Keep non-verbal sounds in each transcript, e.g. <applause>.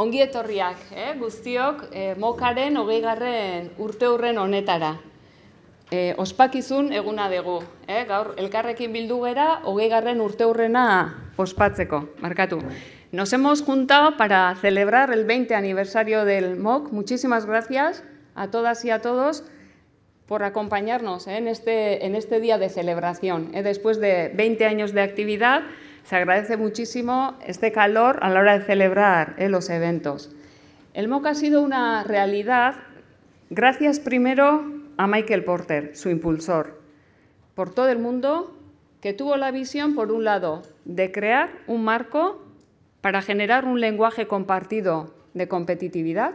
ongi etorriak, eh, guztiok, eh, mokaren hogei garren urte hurren honetara. Eh, ospakizun eguna dugu, eh, gaur elkarrekin bildu gera hogei garren urte hurrena ospatzeko, markatu. Nos hemos juntado para celebrar el 20 aniversario del MOC. Muchísimas gracias a todas y a todos por acompañarnos eh, en, este, en este día de celebración. Eh, después de 20 años de actividad, se agradece muchísimo este calor a la hora de celebrar eh, los eventos. El MOOC ha sido una realidad gracias primero a Michael Porter, su impulsor, por todo el mundo, que tuvo la visión, por un lado, de crear un marco para generar un lenguaje compartido de competitividad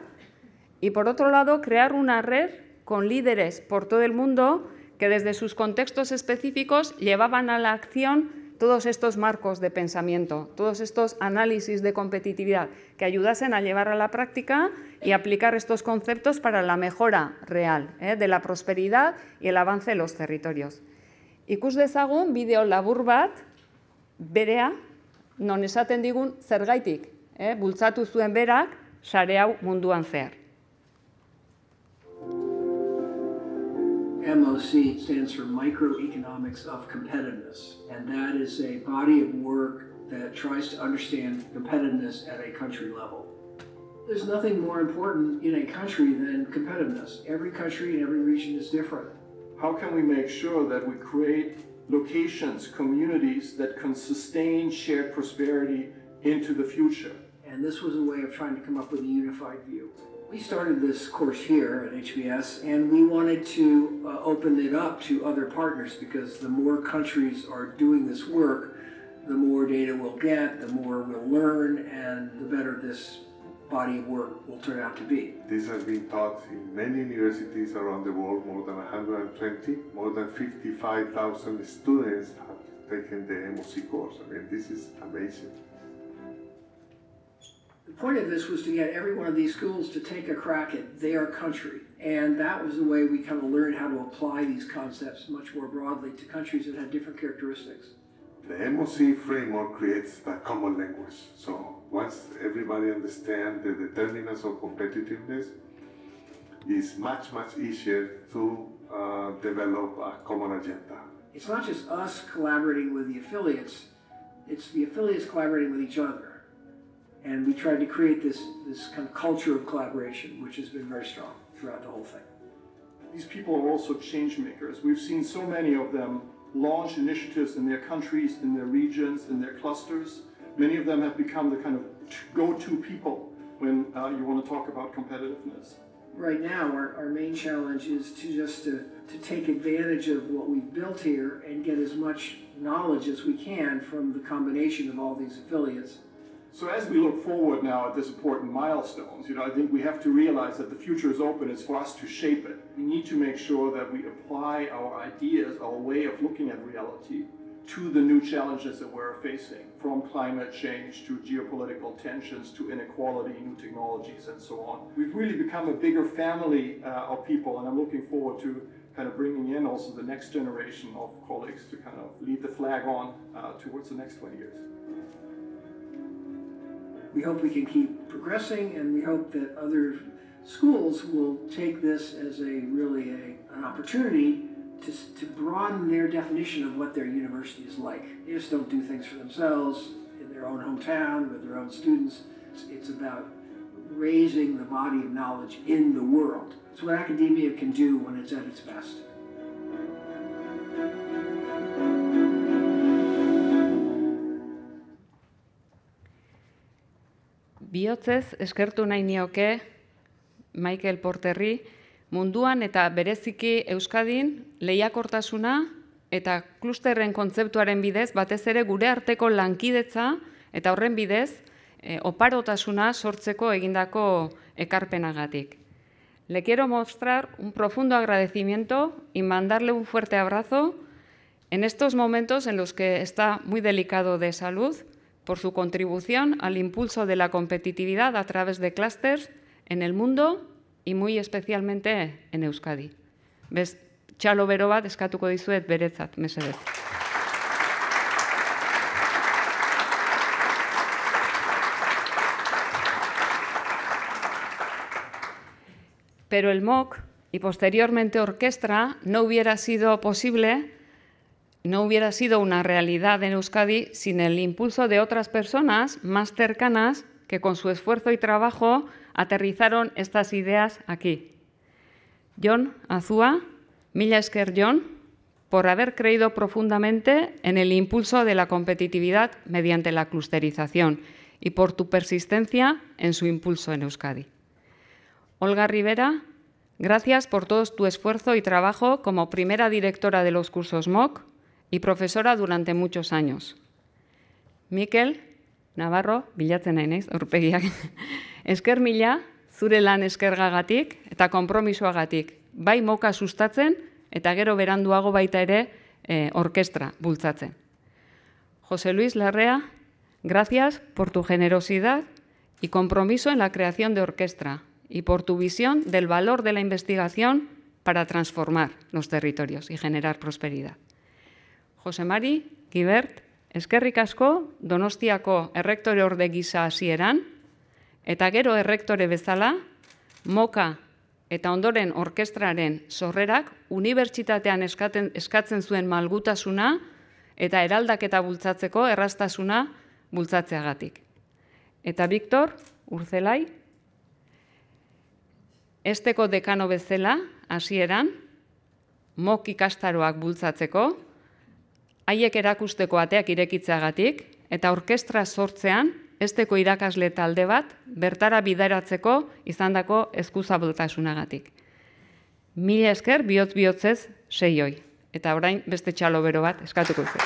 y, por otro lado, crear una red con líderes por todo el mundo que desde sus contextos específicos llevaban a la acción todos estos marcos de pensamiento, todos estos análisis de competitividad que ayudasen a llevar a la práctica y aplicar estos conceptos para la mejora real eh, de la prosperidad y el avance de los territorios. Ikus dezagun bideo labur bat berea non esaten digun zergaitik, eh, bultzatu zuen berak sare hau munduan zehar. MOC stands for Microeconomics of Competitiveness, and that is a body of work that tries to understand competitiveness at a country level. There's nothing more important in a country than competitiveness. Every country and every region is different. How can we make sure that we create locations, communities that can sustain shared prosperity into the future? And this was a way of trying to come up with a unified view. We started this course here at HBS and we wanted to uh, open it up to other partners because the more countries are doing this work, the more data we'll get, the more we'll learn, and the better this body of work will turn out to be. This has been taught in many universities around the world, more than 120. More than 55,000 students have taken the MOC course. I mean, this is amazing. The point of this was to get every one of these schools to take a crack at their country. And that was the way we kind of learned how to apply these concepts much more broadly to countries that had different characteristics. The MOC framework creates a common language. So once everybody understands the determinants of competitiveness, it's much, much easier to uh, develop a common agenda. It's not just us collaborating with the affiliates, it's the affiliates collaborating with each other and we tried to create this, this kind of culture of collaboration, which has been very strong throughout the whole thing. These people are also change makers. We've seen so many of them launch initiatives in their countries, in their regions, in their clusters. Many of them have become the kind of go-to people when uh, you want to talk about competitiveness. Right now, our, our main challenge is to just to, to take advantage of what we've built here and get as much knowledge as we can from the combination of all these affiliates so as we look forward now at this important milestones, you know, I think we have to realize that the future is open. It's for us to shape it. We need to make sure that we apply our ideas, our way of looking at reality to the new challenges that we're facing, from climate change to geopolitical tensions to inequality, new technologies, and so on. We've really become a bigger family uh, of people, and I'm looking forward to kind of bringing in also the next generation of colleagues to kind of lead the flag on uh, towards the next 20 years we hope we can keep progressing and we hope that other schools will take this as a really a, an opportunity to, to broaden their definition of what their university is like. They just don't do things for themselves in their own hometown with their own students. It's, it's about raising the body of knowledge in the world. It's what academia can do when it's at its best. Biotzez eskertu nahi nioke Michael Porterri munduan eta bereziki Euskadin lehiakortasuna eta klusterren kontzeptuaren bidez batez ere gure arteko lankidetza eta horren bidez e, oparotasuna sortzeko egindako ekarpenagatik. Le quiero mostrar un profundo agradecimiento y mandarle un fuerte abrazo en estos momentos en los que está muy delicado de salud por su contribución al impulso de la competitividad a través de clústeres en el mundo y muy especialmente en Euskadi. Bez, txalo bero bat eskatuko dizuet beretzat, mesedez. Pero el MOC y posteriormente Orquestra no hubiera sido posible no hubiera sido una realidad en Euskadi sin el impulso de otras personas más cercanas que con su esfuerzo y trabajo aterrizaron estas ideas aquí. John Azúa, Milla Esker John, por haber creído profundamente en el impulso de la competitividad mediante la clusterización y por tu persistencia en su impulso en Euskadi. Olga Rivera, gracias por todo tu esfuerzo y trabajo como primera directora de los cursos MOOC y profesora durante muchos años. Mikel Navarro, bilatzen nahi naiz, aurpegiak. <laughs> Esker mila, zure lan eskergagatik eta konpromisoagatik. Bai moka sustatzen eta gero beranduago baita ere eh, orkestra bultzatzen. José Luis Larrea, gracias por tu generosidad y compromiso en la creación de orquestra y por tu visión del valor de la investigación para transformar los territorios y generar prosperidad. José Mari Gibert, eskerrik asko Donostiako errektore orde gisa hasieran eta gero errektore bezala moka eta ondoren orkestraren sorrerak unibertsitatean eskaten, eskatzen zuen malgutasuna eta eraldaketa bultzatzeko errastasuna bultzatzeagatik. Eta Victor Urzelai, esteko dekano bezala, hasieran, mok ikastaroak bultzatzeko, haiek erakusteko ateak irekitzeagatik, eta orkestra sortzean, esteko irakasle talde bat, bertara bidaratzeko izandako eskuzabultasunagatik. Mila esker, bihotz bihotzez, sei hoi. Eta orain beste txalo bero bat, eskatuko zu.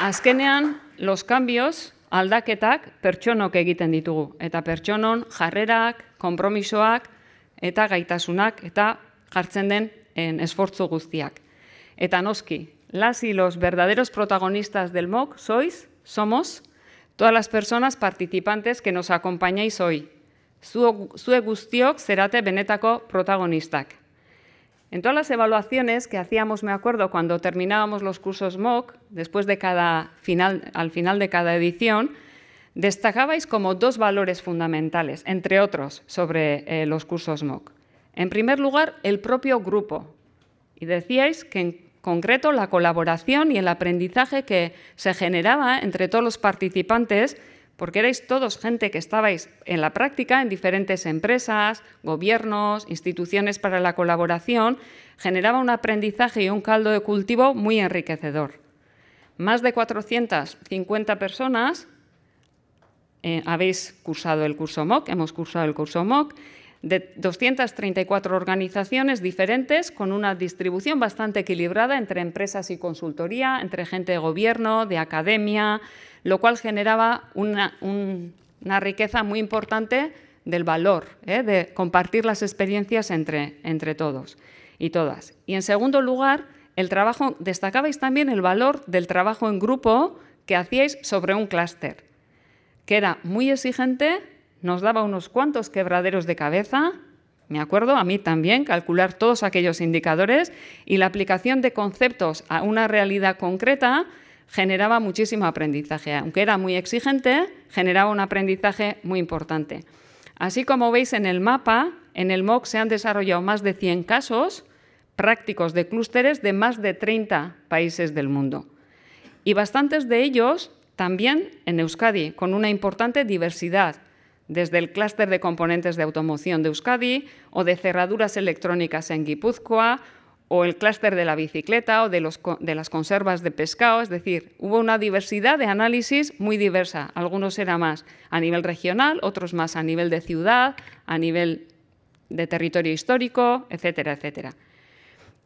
Azkenean, los cambios, aldaketak, pertsonok egiten ditugu. Eta pertsonon jarrerak, konpromisoak, eta gaitasunak, eta jartzen den en esfortzu guztiak. Eta noski, las y los verdaderos protagonistas del MOOC sois, somos, todas las personas participantes que nos acompañáis hoy. Zue guztiok zerate benetako protagonistak. En todas las evaluaciones que hacíamos, me acuerdo, cuando terminábamos los cursos MOOC, después de cada final, al final de cada edición, destacabais como dos valores fundamentales, entre otros, sobre eh, los cursos MOOC. En primer lugar, el propio grupo. Y decíais que en concreto la colaboración y el aprendizaje que se generaba entre todos los participantes porque erais todos gente que estabais en la práctica en diferentes empresas, gobiernos, instituciones para la colaboración, generaba un aprendizaje y un caldo de cultivo muy enriquecedor. Más de 450 personas eh, habéis cursado el curso MOOC, hemos cursado el curso MOOC, de 234 organizaciones diferentes con una distribución bastante equilibrada entre empresas y consultoría, entre gente de gobierno, de academia, lo cual generaba una, riqueza muy importante del valor, ¿eh? de compartir las experiencias entre, entre todos y todas. Y en segundo lugar, el trabajo, destacabais también el valor del trabajo en grupo que hacíais sobre un clúster, que era muy exigente, nos daba unos cuantos quebraderos de cabeza, me acuerdo, a mí también, calcular todos aquellos indicadores y la aplicación de conceptos a una realidad concreta generaba muchísimo aprendizaje. Aunque era muy exigente, generaba un aprendizaje muy importante. Así como veis en el mapa, en el MOOC se han desarrollado más de 100 casos prácticos de clústeres de más de 30 países del mundo. Y bastantes de ellos también en Euskadi, con una importante diversidad, desde el clúster de componentes de automoción de Euskadi o de cerraduras electrónicas en Guipúzcoa o el clúster de la bicicleta o de, las conservas de pescado, es decir, hubo una diversidad de análisis muy diversa. Algunos eran más a nivel regional, otros más a nivel de ciudad, a nivel de territorio histórico, etcétera, etcétera.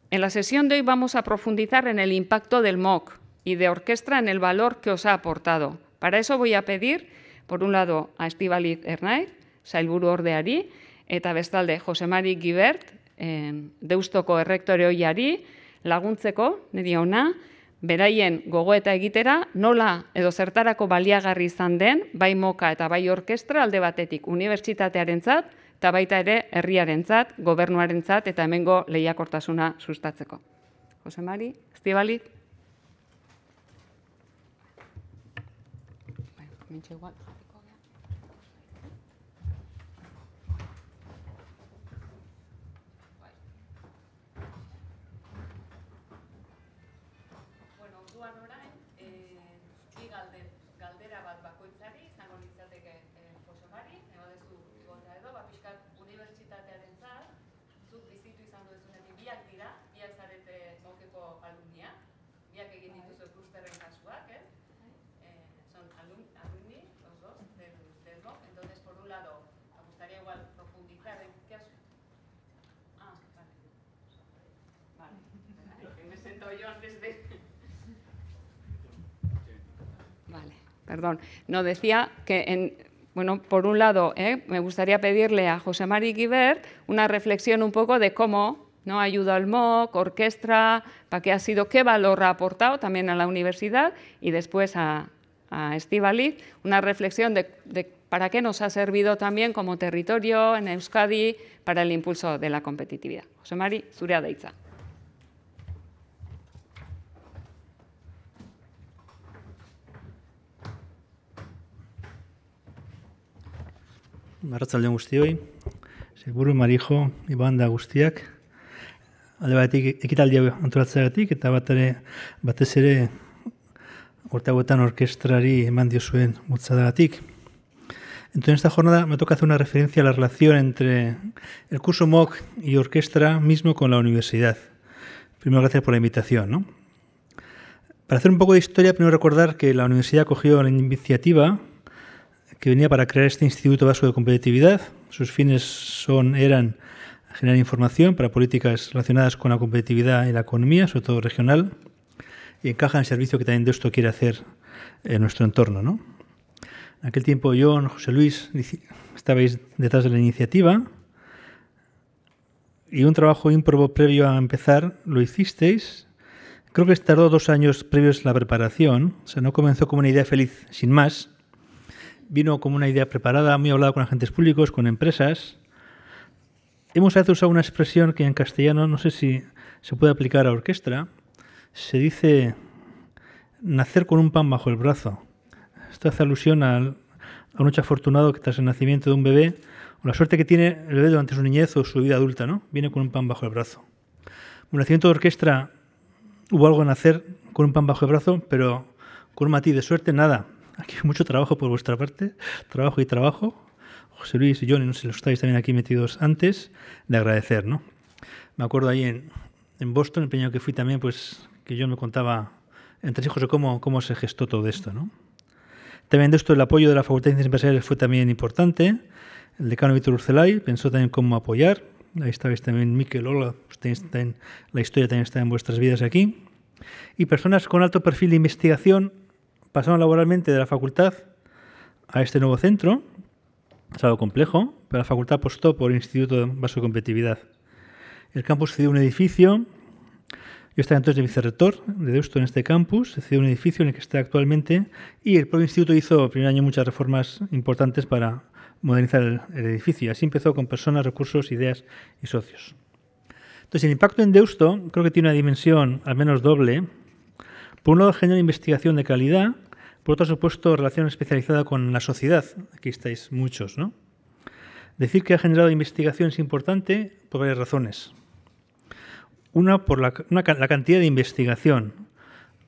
En la sesión de hoy vamos a profundizar en el impacto del MOOC y de orquestra en el valor que os ha aportado. Para eso voy a pedir, por un lado, a Estivaliz Ernaiz, sailburu ordeari, eta bestalde José Mari Gibert, deustoko errektore hoiari laguntzeko, niri ona, beraien gogoeta egitera, nola edo zertarako baliagarri izan den, bai moka eta bai orkestra alde batetik unibertsitatearen zat, eta baita ere herriaren zat, gobernuaren zat, eta hemengo lehiakortasuna sustatzeko. Jose Mari, Estibali. Bueno, perdón. No, decía que, en, bueno, por un lado, ¿eh? me gustaría pedirle a José Mari Guibert una reflexión un poco de cómo ¿no? ayuda al MOOC, orquestra, para qué ha sido, qué valor ha aportado también a la universidad y después a, a Estivaliz, una reflexión de, de para qué nos ha servido también como territorio en Euskadi para el impulso de la competitividad. José Mari, zurea da hitza. Arratzaldeon guztioi, Seguru Marijo, Ibanda guztiak, alde batetik ekitaldia antolatzeagatik eta bat ere, batez ere hauetan orkestrari eman diozuen bultzadagatik. Entonces, en esta jornada me toca hacer una referencia a la relación entre el curso MOOC y orquestra mismo con la universidad. Primero, gracias por la invitación. ¿no? Para hacer un poco de historia, primero recordar que la universidad cogió la iniciativa que venía para crear este Instituto Vasco de Competitividad. Sus fines son, eran generar información para políticas relacionadas con la competitividad y la economía, sobre todo regional, y encaja en el servicio que también de esto quiere hacer en nuestro entorno. ¿no? En aquel tiempo yo, José Luis, estabais detrás de la iniciativa y un trabajo ímprobo previo a empezar lo hicisteis. Creo que tardó dos años previos la preparación, o sea, no comenzó como una idea feliz sin más, vino como una idea preparada, muy hablada con agentes públicos, con empresas. Hemos a veces usado una expresión que en castellano no sé si se puede aplicar a orquestra. Se dice nacer con un pan bajo el brazo. Esto hace alusión al, a un hecho afortunado que tras el nacimiento de un bebé, o la suerte que tiene el bebé durante su niñez o su vida adulta, ¿no? Viene con un pan bajo el brazo. Un nacimiento de orquestra hubo algo en nacer con un pan bajo el brazo, pero con un matiz de suerte, nada. Aquí mucho trabajo por vuestra parte, trabajo y trabajo. José Luis y Johnny, no sé si los estáis también aquí metidos antes, de agradecer, ¿no? Me acuerdo ahí en, en Boston, el peño que fui también, pues que yo me contaba entre hijos de cómo, cómo se gestó todo esto, ¿no? También de esto el apoyo de la Facultad de Ciencias Empresariales fue también importante. El decano Víctor Urcelay pensó también cómo apoyar. Ahí estabais también Miquel, Ola, también, la historia también está en vuestras vidas aquí. Y personas con alto perfil de investigación pasaron laboralmente de la facultad a este nuevo centro. Es algo complejo, pero la facultad apostó por el Instituto de Competitividad. El campus cedió un edificio. Yo estaba entonces de vicerrector de Deusto en este campus. Se cedió un edificio en el que está actualmente. Y el propio instituto hizo el primer año muchas reformas importantes para modernizar el edificio. Así empezó con personas, recursos, ideas y socios. Entonces, el impacto en Deusto creo que tiene una dimensión al menos doble. Por un lado, genera investigación de calidad, por otro supuesto, relación especializada con la sociedad. Aquí estáis muchos, ¿no? Decir que ha generado investigación es importante por varias razones. Una, por la, cantidad de investigación,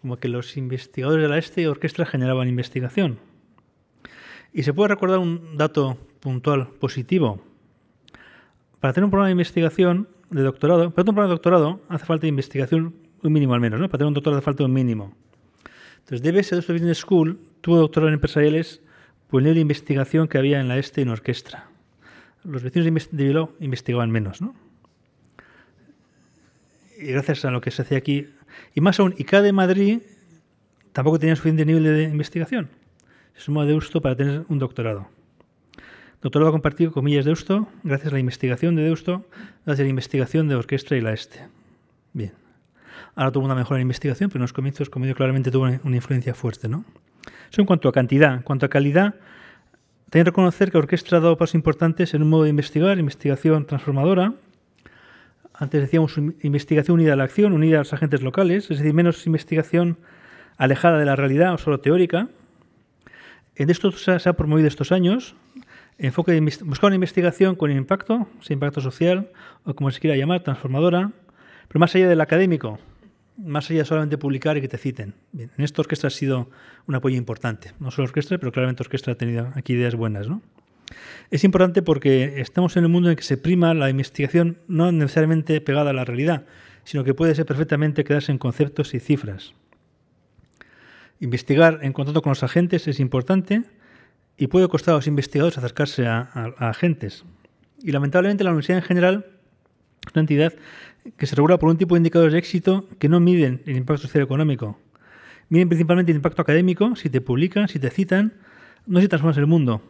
como que los investigadores de la Este Orquestra generaban investigación. Y se puede recordar un dato puntual positivo. Para tener un programa de investigación de doctorado, para un programa de doctorado hace falta investigación un mínimo al menos, ¿no? Para tener un doctorado hace falta un mínimo. Entonces, DBS de Business School tuvo doctorado en empresariales por el nivel de investigación que había en la Este en orquestra. Los vecinos de Bilbao investigaban menos, ¿no? Y gracias a lo que se hace aquí, y más aún, ICA de Madrid tampoco tenía suficiente nivel de investigación. Se sumó a Deusto para tener un doctorado. Doctorado compartido, comillas, Deusto, gracias a la investigación de Deusto, gracias a la investigación de orquestra y la Este. Bien. Ahora tuvo una mejora en investigación, pero en los comienzos, como yo claramente, tuvo una, influencia fuerte. ¿no? Eso en cuanto a cantidad. En cuanto a calidad, también reconocer que la orquestra ha dado pasos importantes en un modo de investigar, investigación transformadora. Antes decíamos investigación unida a la acción, unida a los agentes locales, es decir, menos investigación alejada de la realidad o solo teórica. En esto se ha promovido estos años enfoque de buscar una investigación con impacto, sin impacto social, o como se quiera llamar, transformadora, pero más allá del académico, más allá de solamente publicar y que te citen. En esto Orquestra ha sido un apoyo importante. No solo Orquestra, pero claramente Orquestra ha tenido aquí ideas buenas. ¿no? Es importante porque estamos en un mundo en el que se prima la investigación no necesariamente pegada a la realidad, sino que puede ser perfectamente quedarse en conceptos y cifras. Investigar en contacto con los agentes es importante y puede costar a los investigadores acercarse a, agentes. Y lamentablemente la universidad en general es una entidad que se regula por un tipo de indicadores de éxito que no miden el impacto social económico. Miden principalmente el impacto académico, si te publican, si te citan, no si transformas el mundo.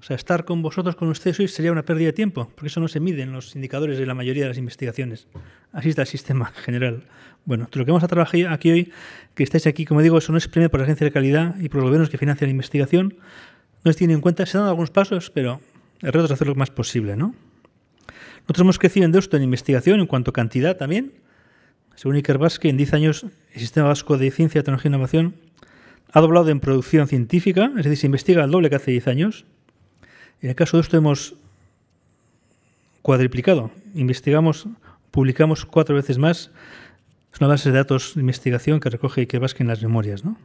O sea, estar con vosotros, con ustedes hoy sería una pérdida de tiempo, porque eso no se mide en los indicadores de la mayoría de las investigaciones. Así está el sistema general. Bueno, lo que vamos a trabajar aquí hoy, que estáis aquí, como digo, eso no es premio por la agencia de calidad y por los gobiernos que financian la investigación. No se tiene en cuenta, se dado algunos pasos, pero el reto es hacer lo más posible, ¿no? Nosotros hemos crecido en Deusto en investigación en cuanto a cantidad también. Según Iker en 10 años el Sistema Vasco de Ciencia, Tecnología e Innovación ha doblado en producción científica, es decir, se investiga el doble que hace 10 años. En el caso de esto hemos cuadriplicado. Investigamos, publicamos cuatro veces más. Es una base de datos de investigación que recoge que en las memorias. ¿no?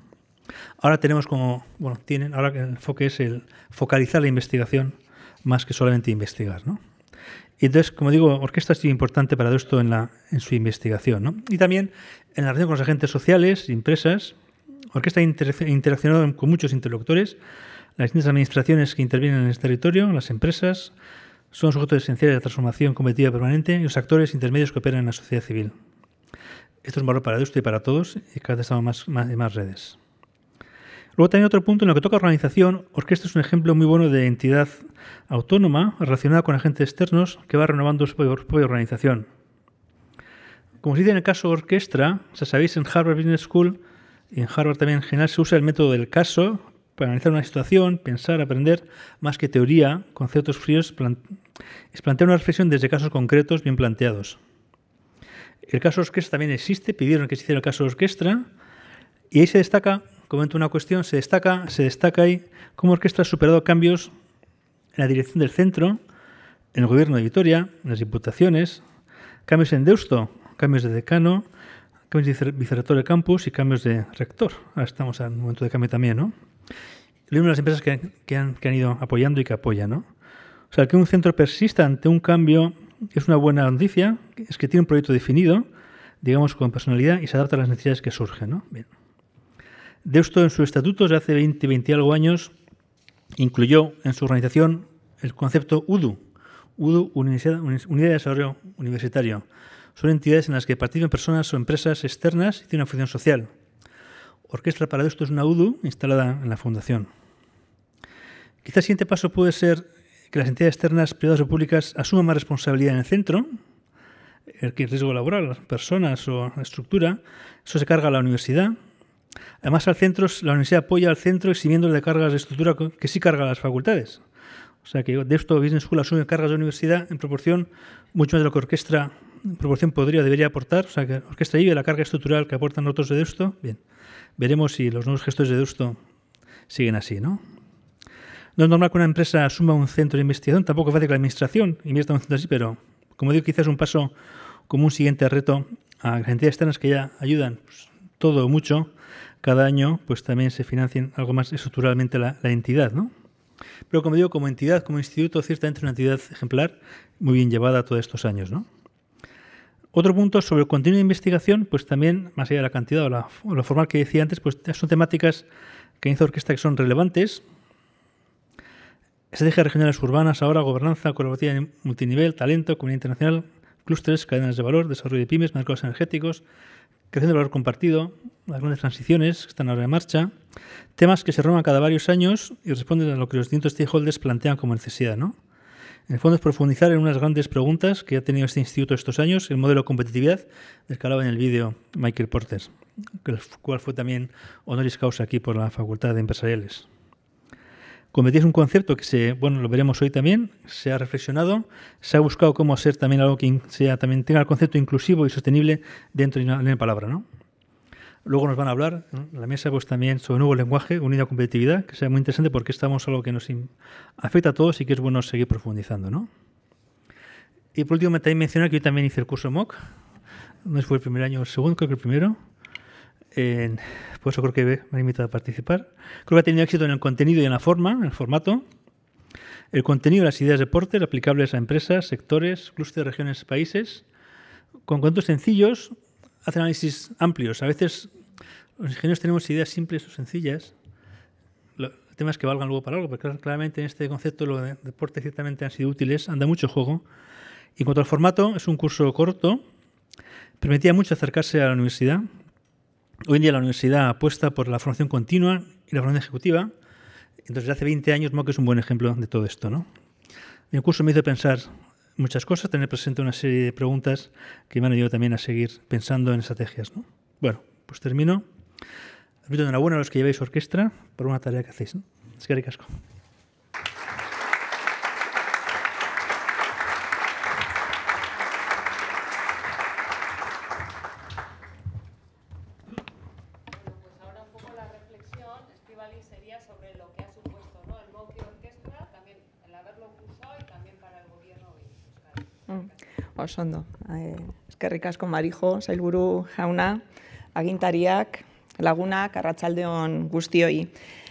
Ahora tenemos como, bueno, tienen, ahora el enfoque es el focalizar la investigación más que solamente investigar. ¿no? Y entonces, como digo, Orquesta es importante para esto en, la, en su investigación. ¿no? Y también en la relación con los agentes sociales, empresas. Orquesta ha interaccionado con muchos interlocutores las distintas administraciones que intervienen en el territorio, las empresas, son sujetos esenciales de la transformación competitiva permanente y los actores intermedios que operan en la sociedad civil. Esto es un valor para esto y para todos y cada vez estamos más, más, más redes. Luego también otro punto en lo que toca organización, Orquesta es un ejemplo muy bueno de entidad autónoma relacionada con agentes externos que va renovando su propia organización. Como se dice en el caso Orquestra, o sabéis, en Harvard Business School y en Harvard también en general se usa el método del caso para analizar una situación, pensar, aprender, más que teoría, conceptos fríos, es plantear una reflexión desde casos concretos bien planteados. El caso orquestra también existe, pidieron que se hiciera el caso orquestra, y ahí se destaca, comento una cuestión, se destaca, se destaca ahí cómo orquestra ha superado cambios en la dirección del centro, en el gobierno de Vitoria, en las diputaciones, cambios en Deusto, cambios de decano, cambios de vicerrector de campus y cambios de rector. Ahora estamos en un momento de cambio también, ¿no? una de las empresas que, han, ido apoyando y que apoyan. ¿no? O sea, que un centro persista ante un cambio es una buena noticia, es que tiene un proyecto definido, digamos, con personalidad y se adapta a las necesidades que surgen. ¿no? Bien. Deusto en su estatuto de hace 20, 20 algo años incluyó en su organización el concepto UDU, UDU, Unidad, de Desarrollo Universitario. Son entidades en las que participan personas o empresas externas y tienen una función social. Orquesta para esto es una UDU instalada en la Fundación. Quizás el siguiente paso puede ser que las entidades externas, privadas o públicas, asuman más responsabilidad en el centro, el riesgo laboral, personas o estructura, eso se carga a la universidad. Además, al centro, la universidad apoya al centro eximiéndole de cargas de estructura que sí carga a las facultades. O sea que de esto Business School asume cargas de universidad en proporción mucho más de lo que Orquestra en proporción podría debería aportar. O sea que Orquestra vive la carga estructural que aportan otros de esto. Bien. Veremos si los nuevos gestores de Deusto siguen así, ¿no? No es normal que una empresa asuma un centro de investigación, tampoco es fácil que la administración invierta un centro así, pero como digo, quizás un paso como un siguiente reto a las entidades externas que ya ayudan pues, todo mucho cada año, pues también se financien algo más estructuralmente la, entidad, ¿no? Pero como digo, como entidad, como instituto, ciertamente una entidad ejemplar, muy bien llevada todos estos años, ¿no? Otro punto sobre el contenido de investigación, pues también, más allá de la cantidad o, la, lo formal que decía antes, pues son temáticas que en Orquesta que son relevantes. Estrategias regionales urbanas, ahora gobernanza colaborativa multinivel, talento, comunidad internacional, clústeres, cadenas de valor, desarrollo de pymes, mercados energéticos, creación de valor compartido, las grandes transiciones que están ahora en marcha, temas que se roman cada varios años y responden a lo que los distintos stakeholders plantean como necesidad, ¿no? En el fondo es profundizar en unas grandes preguntas que ha tenido este instituto estos años, el modelo de competitividad, del que hablaba en el vídeo Michael Porter, el cual fue también honoris causa aquí por la Facultad de Empresariales. Competir es un concepto que se, bueno, lo veremos hoy también, se ha reflexionado, se ha buscado cómo hacer también algo que sea, también tenga el concepto inclusivo y sostenible dentro de una, palabra, ¿no? Luego nos van a hablar en la mesa pues también sobre nuevo lenguaje, unidad competitividad, que sea muy interesante porque estamos algo que nos afecta a todos y que es bueno seguir profundizando. ¿no? Y por último, también mencionar que yo también hice el curso MOOC. No fue el primer año el segundo, creo que el primero. Por eso creo que me han invitado a participar. Creo que ha tenido éxito en el contenido y en la forma, en el formato. El contenido de las ideas de Porter aplicables a empresas, sectores, clústeres, regiones, países. Con conceptos sencillos, hace análisis amplios. A veces los ingenieros tenemos ideas simples o sencillas. el tema es que valgan luego para algo, porque claramente en este concepto los deportes ciertamente han sido útiles, anda mucho juego. Y en cuanto al formato, es un curso corto, permitía mucho acercarse a la universidad. Hoy en día la universidad apuesta por la formación continua y la formación ejecutiva. Entonces, hace 20 años MOOC es un buen ejemplo de todo esto. ¿no? El curso me hizo pensar muchas cosas, tener presente una serie de preguntas que me han ayudado también a seguir pensando en estrategias. ¿no? Bueno, pues termino. Repito, enhorabuena a los que lleváis orquesta por una tarea que hacéis. ¿no? Es que ricasco. Oso Eh, eskerrik asko Marijo, Zailburu jauna, agintariak, lagunak, arratsaldeon guztioi.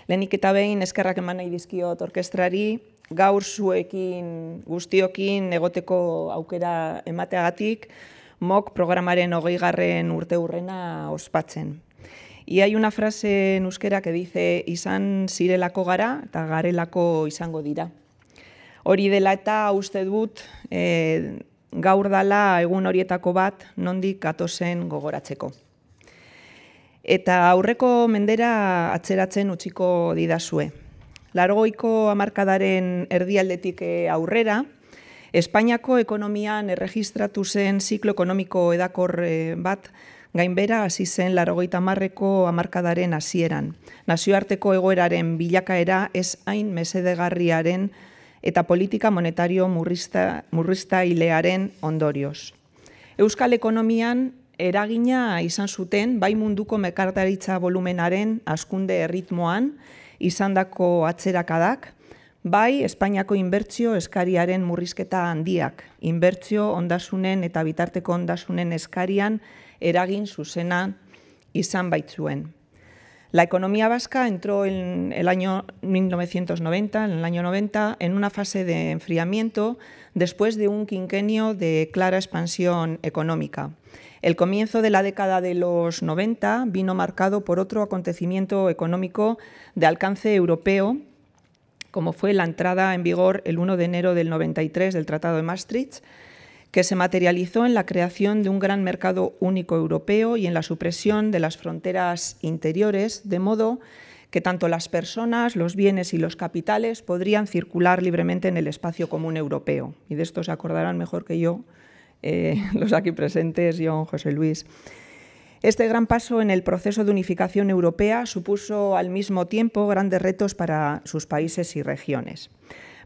Lehenik eta behin eskerrak eman nahi dizkiot orkestrari, gaur zuekin guztiokin egoteko aukera emateagatik, MOK programaren hogeigarren urte urrena ospatzen. Y hay una frase en euskera que dice, izan zirelako gara eta garelako izango dira. Hori dela eta uste dut, eh, gaur dala egun horietako bat nondik gatozen gogoratzeko. Eta aurreko mendera atzeratzen utziko didazue. Largoiko hamarkadaren erdialdetik eh, aurrera, Espainiako ekonomian erregistratu zen ziklo ekonomiko edakor eh, bat gainbera hasi zen largoita marreko hamarkadaren hasieran. Nazioarteko egoeraren bilakaera ez hain mesedegarriaren eta politika monetario murrista, murrista ilearen ondorioz. Euskal ekonomian eragina izan zuten bai munduko mekartaritza volumenaren askunde erritmoan izandako atzerakadak, bai Espainiako inbertsio eskariaren murrizketa handiak, inbertsio ondasunen eta bitarteko ondasunen eskarian eragin zuzena izan baitzuen. La economía vasca entró en el año 1990, en el año 90, en una fase de enfriamiento después de un quinquenio de clara expansión económica. El comienzo de la década de los 90 vino marcado por otro acontecimiento económico de alcance europeo, como fue la entrada en vigor el 1 de enero del 93 del Tratado de Maastricht, que se materializó en la creación de un gran mercado único europeo y en la supresión de las fronteras interiores, de modo que tanto las personas, los bienes y los capitales podrían circular libremente en el espacio común europeo. Y de esto se acordarán mejor que yo eh, <laughs> los aquí presentes, John, José Luis. Este gran paso en el proceso de unificación europea supuso al mismo tiempo grandes retos para sus países y regiones.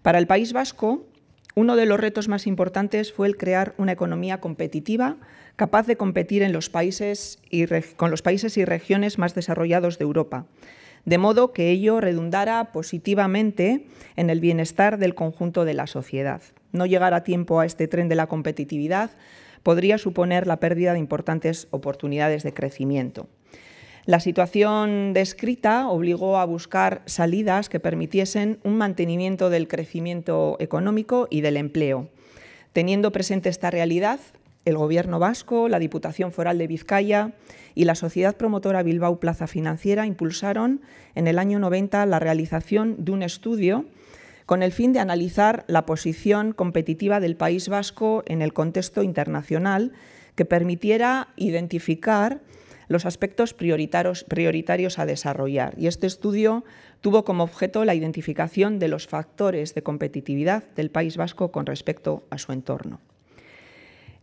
Para el País Vasco, uno de los retos más importantes fue el crear una economía competitiva capaz de competir en los países y con los países y regiones más desarrollados de Europa, de modo que ello redundara positivamente en el bienestar del conjunto de la sociedad. No llegar a tiempo a este tren de la competitividad podría suponer la pérdida de importantes oportunidades de crecimiento. La situación descrita obligó a buscar salidas que permitiesen un mantenimiento del crecimiento económico y del empleo. Teniendo presente esta realidad, el Gobierno vasco, la Diputación Foral de Vizcaya y la Sociedad Promotora Bilbao Plaza Financiera impulsaron en el año 90 la realización de un estudio con el fin de analizar la posición competitiva del País Vasco en el contexto internacional que permitiera identificar los aspectos prioritarios, a desarrollar. Y este estudio tuvo como objeto la identificación de los factores de competitividad del País Vasco con respecto a su entorno.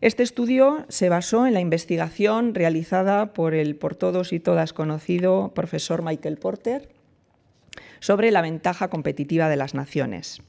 Este estudio se basó en la investigación realizada por el por todos y todas conocido profesor Michael Porter sobre la ventaja competitiva de las naciones.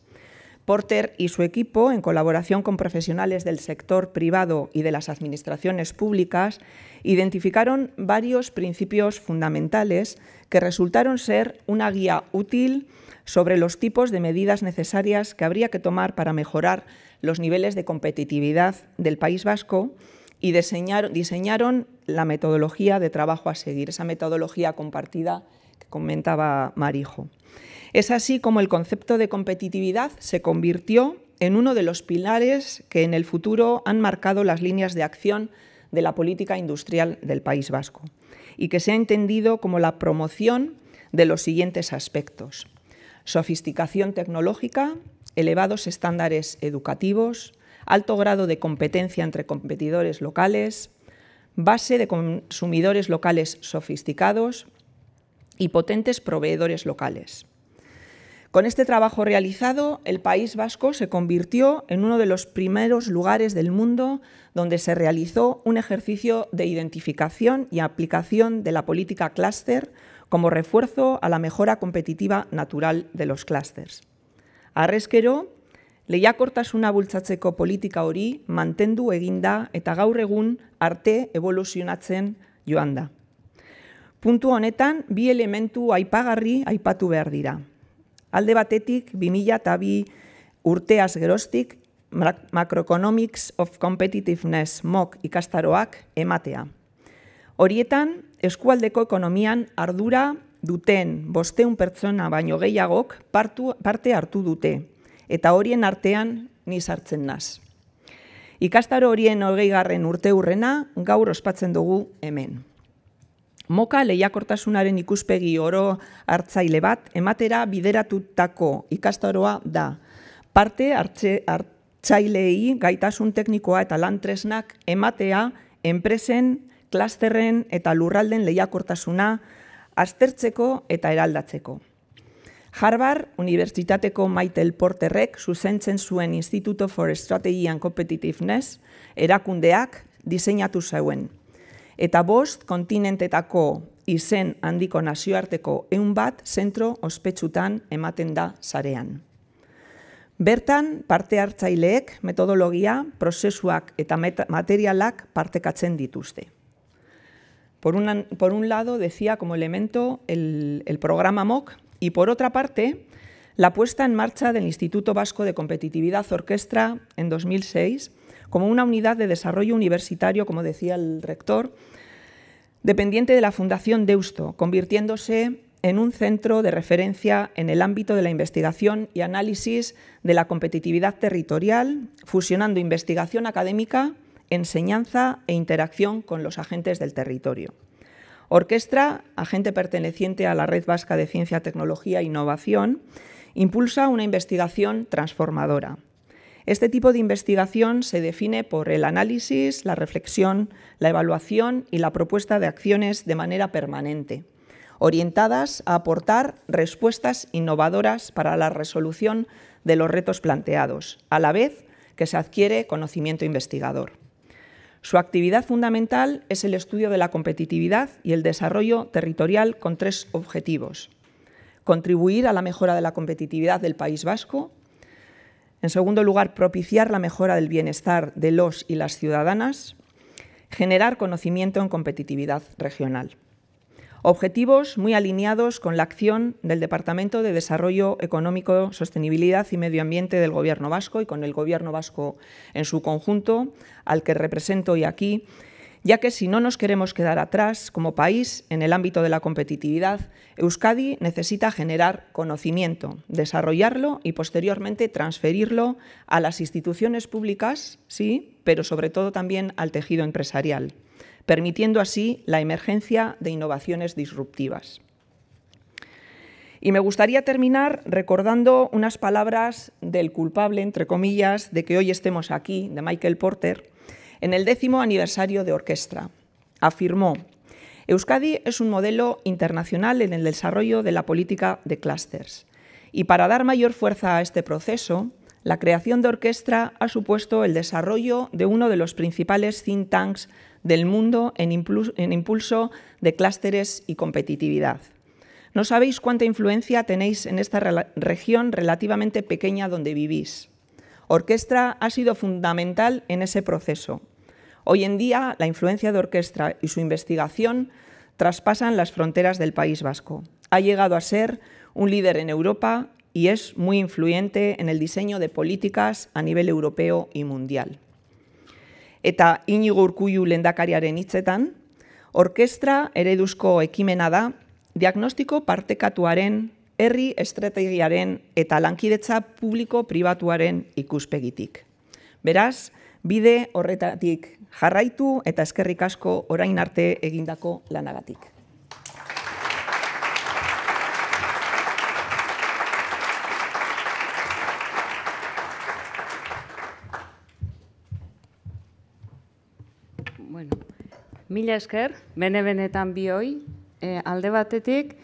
Porter y su equipo, en colaboración con profesionales del sector privado y de las administraciones públicas, identificaron varios principios fundamentales que resultaron ser una guía útil sobre los tipos de medidas necesarias que habría que tomar para mejorar los niveles de competitividad del País Vasco y diseñaron, la metodología de trabajo a seguir, esa metodología compartida que comentaba Marijo. Es así como el concepto de competitividad se convirtió en uno de los pilares que en el futuro han marcado las líneas de acción de la política industrial del País Vasco y que se ha entendido como la promoción de los siguientes aspectos. Sofisticación tecnológica, elevados estándares educativos, alto grado de competencia entre competidores locales, base de consumidores locales sofisticados y potentes proveedores locales. Con este trabajo realizado, el País Vasco se convirtió en uno de los primeros lugares del mundo donde se realizó un ejercicio de identificación y aplicación de la política clúster como refuerzo a la mejora competitiva natural de los clústers. Arrezkero, lehiakortasuna bultzatzeko politika hori mantendu eginda eta gaur egun arte evoluzionatzen joan da. Puntu honetan, bi elementu aipagarri aipatu behar dira. Alde batetik, 2002 urteaz gerostik, Macroeconomics of Competitiveness MOC ikastaroak ematea. Horietan, eskualdeko ekonomian ardura duten bosteun pertsona baino gehiagok parte hartu dute, eta horien artean ni sartzen naz. Ikastaro horien hogei garren urte hurrena gaur ospatzen dugu hemen. Moka lehiakortasunaren ikuspegi oro hartzaile bat ematera bideratutako ikastaroa da. Parte hartze, hartzailei gaitasun teknikoa eta lantresnak ematea enpresen, klasterren eta lurralden lehiakortasuna aztertzeko eta eraldatzeko. Harvard Unibertsitateko Michael Porterrek zuzentzen zuen Instituto for Strategy and Competitiveness erakundeak diseinatu zeuen. Eta bost kontinentetako izen handiko nazioarteko eun bat zentro ospetsutan ematen da zarean. Bertan, parte hartzaileek metodologia, prozesuak eta materialak partekatzen dituzte. Por, por un lado, decía como elemento el, el programa MOC, Y por otra parte, la puesta en marcha del Instituto Vasco de Competitividad Orquestra en 2006 como una unidad de desarrollo universitario, como decía el rector, dependiente de la Fundación Deusto, convirtiéndose en un centro de referencia en el ámbito de la investigación y análisis de la competitividad territorial, fusionando investigación académica, enseñanza e interacción con los agentes del territorio. Orquestra, agente perteneciente a la Red Vasca de Ciencia, Tecnología e Innovación, impulsa una investigación transformadora. Este tipo de investigación se define por el análisis, la reflexión, la evaluación y la propuesta de acciones de manera permanente, orientadas a aportar respuestas innovadoras para la resolución de los retos planteados, a la vez que se adquiere conocimiento investigador. Su actividad fundamental es el estudio de la competitividad y el desarrollo territorial con tres objetivos. Contribuir a la mejora de la competitividad del País Vasco. En segundo lugar, propiciar la mejora del bienestar de los y las ciudadanas. Generar conocimiento en competitividad regional. Objetivos muy alineados con la acción del Departamento de Desarrollo Económico, Sostenibilidad y Medio Ambiente del Gobierno vasco y con el Gobierno vasco en su conjunto, al que represento hoy aquí, ya que si no nos queremos quedar atrás como país en el ámbito de la competitividad, Euskadi necesita generar conocimiento, desarrollarlo y posteriormente transferirlo a las instituciones públicas, sí, pero sobre todo también al tejido empresarial permitiendo así la emergencia de innovaciones disruptivas. Y me gustaría terminar recordando unas palabras del culpable, entre comillas, de que hoy estemos aquí, de Michael Porter, en el décimo aniversario de Orquestra. Afirmó, Euskadi es un modelo internacional en el desarrollo de la política de clústeres. Y para dar mayor fuerza a este proceso, la creación de Orquestra ha supuesto el desarrollo de uno de los principales think tanks del mundo en impulso de clústeres y competitividad. No sabéis cuánta influencia tenéis en esta región relativamente pequeña donde vivís. Orquestra ha sido fundamental en ese proceso. Hoy en día, la influencia de Orquestra y su investigación traspasan las fronteras del País Vasco. Ha llegado a ser un líder en Europa y es muy influyente en el diseño de políticas a nivel europeo y mundial. Eta inigo urkuiu lendakariaren hitzetan, orkestra ereduzko ekimena da diagnostiko partekatuaren, herri estrategiaren eta lankidetza publiko-pribatuaren ikuspegitik. Beraz, bide horretatik jarraitu eta eskerrik asko orain arte egindako lanagatik. Bueno, mila esker, bene-benetan bioi, e, alde batetik,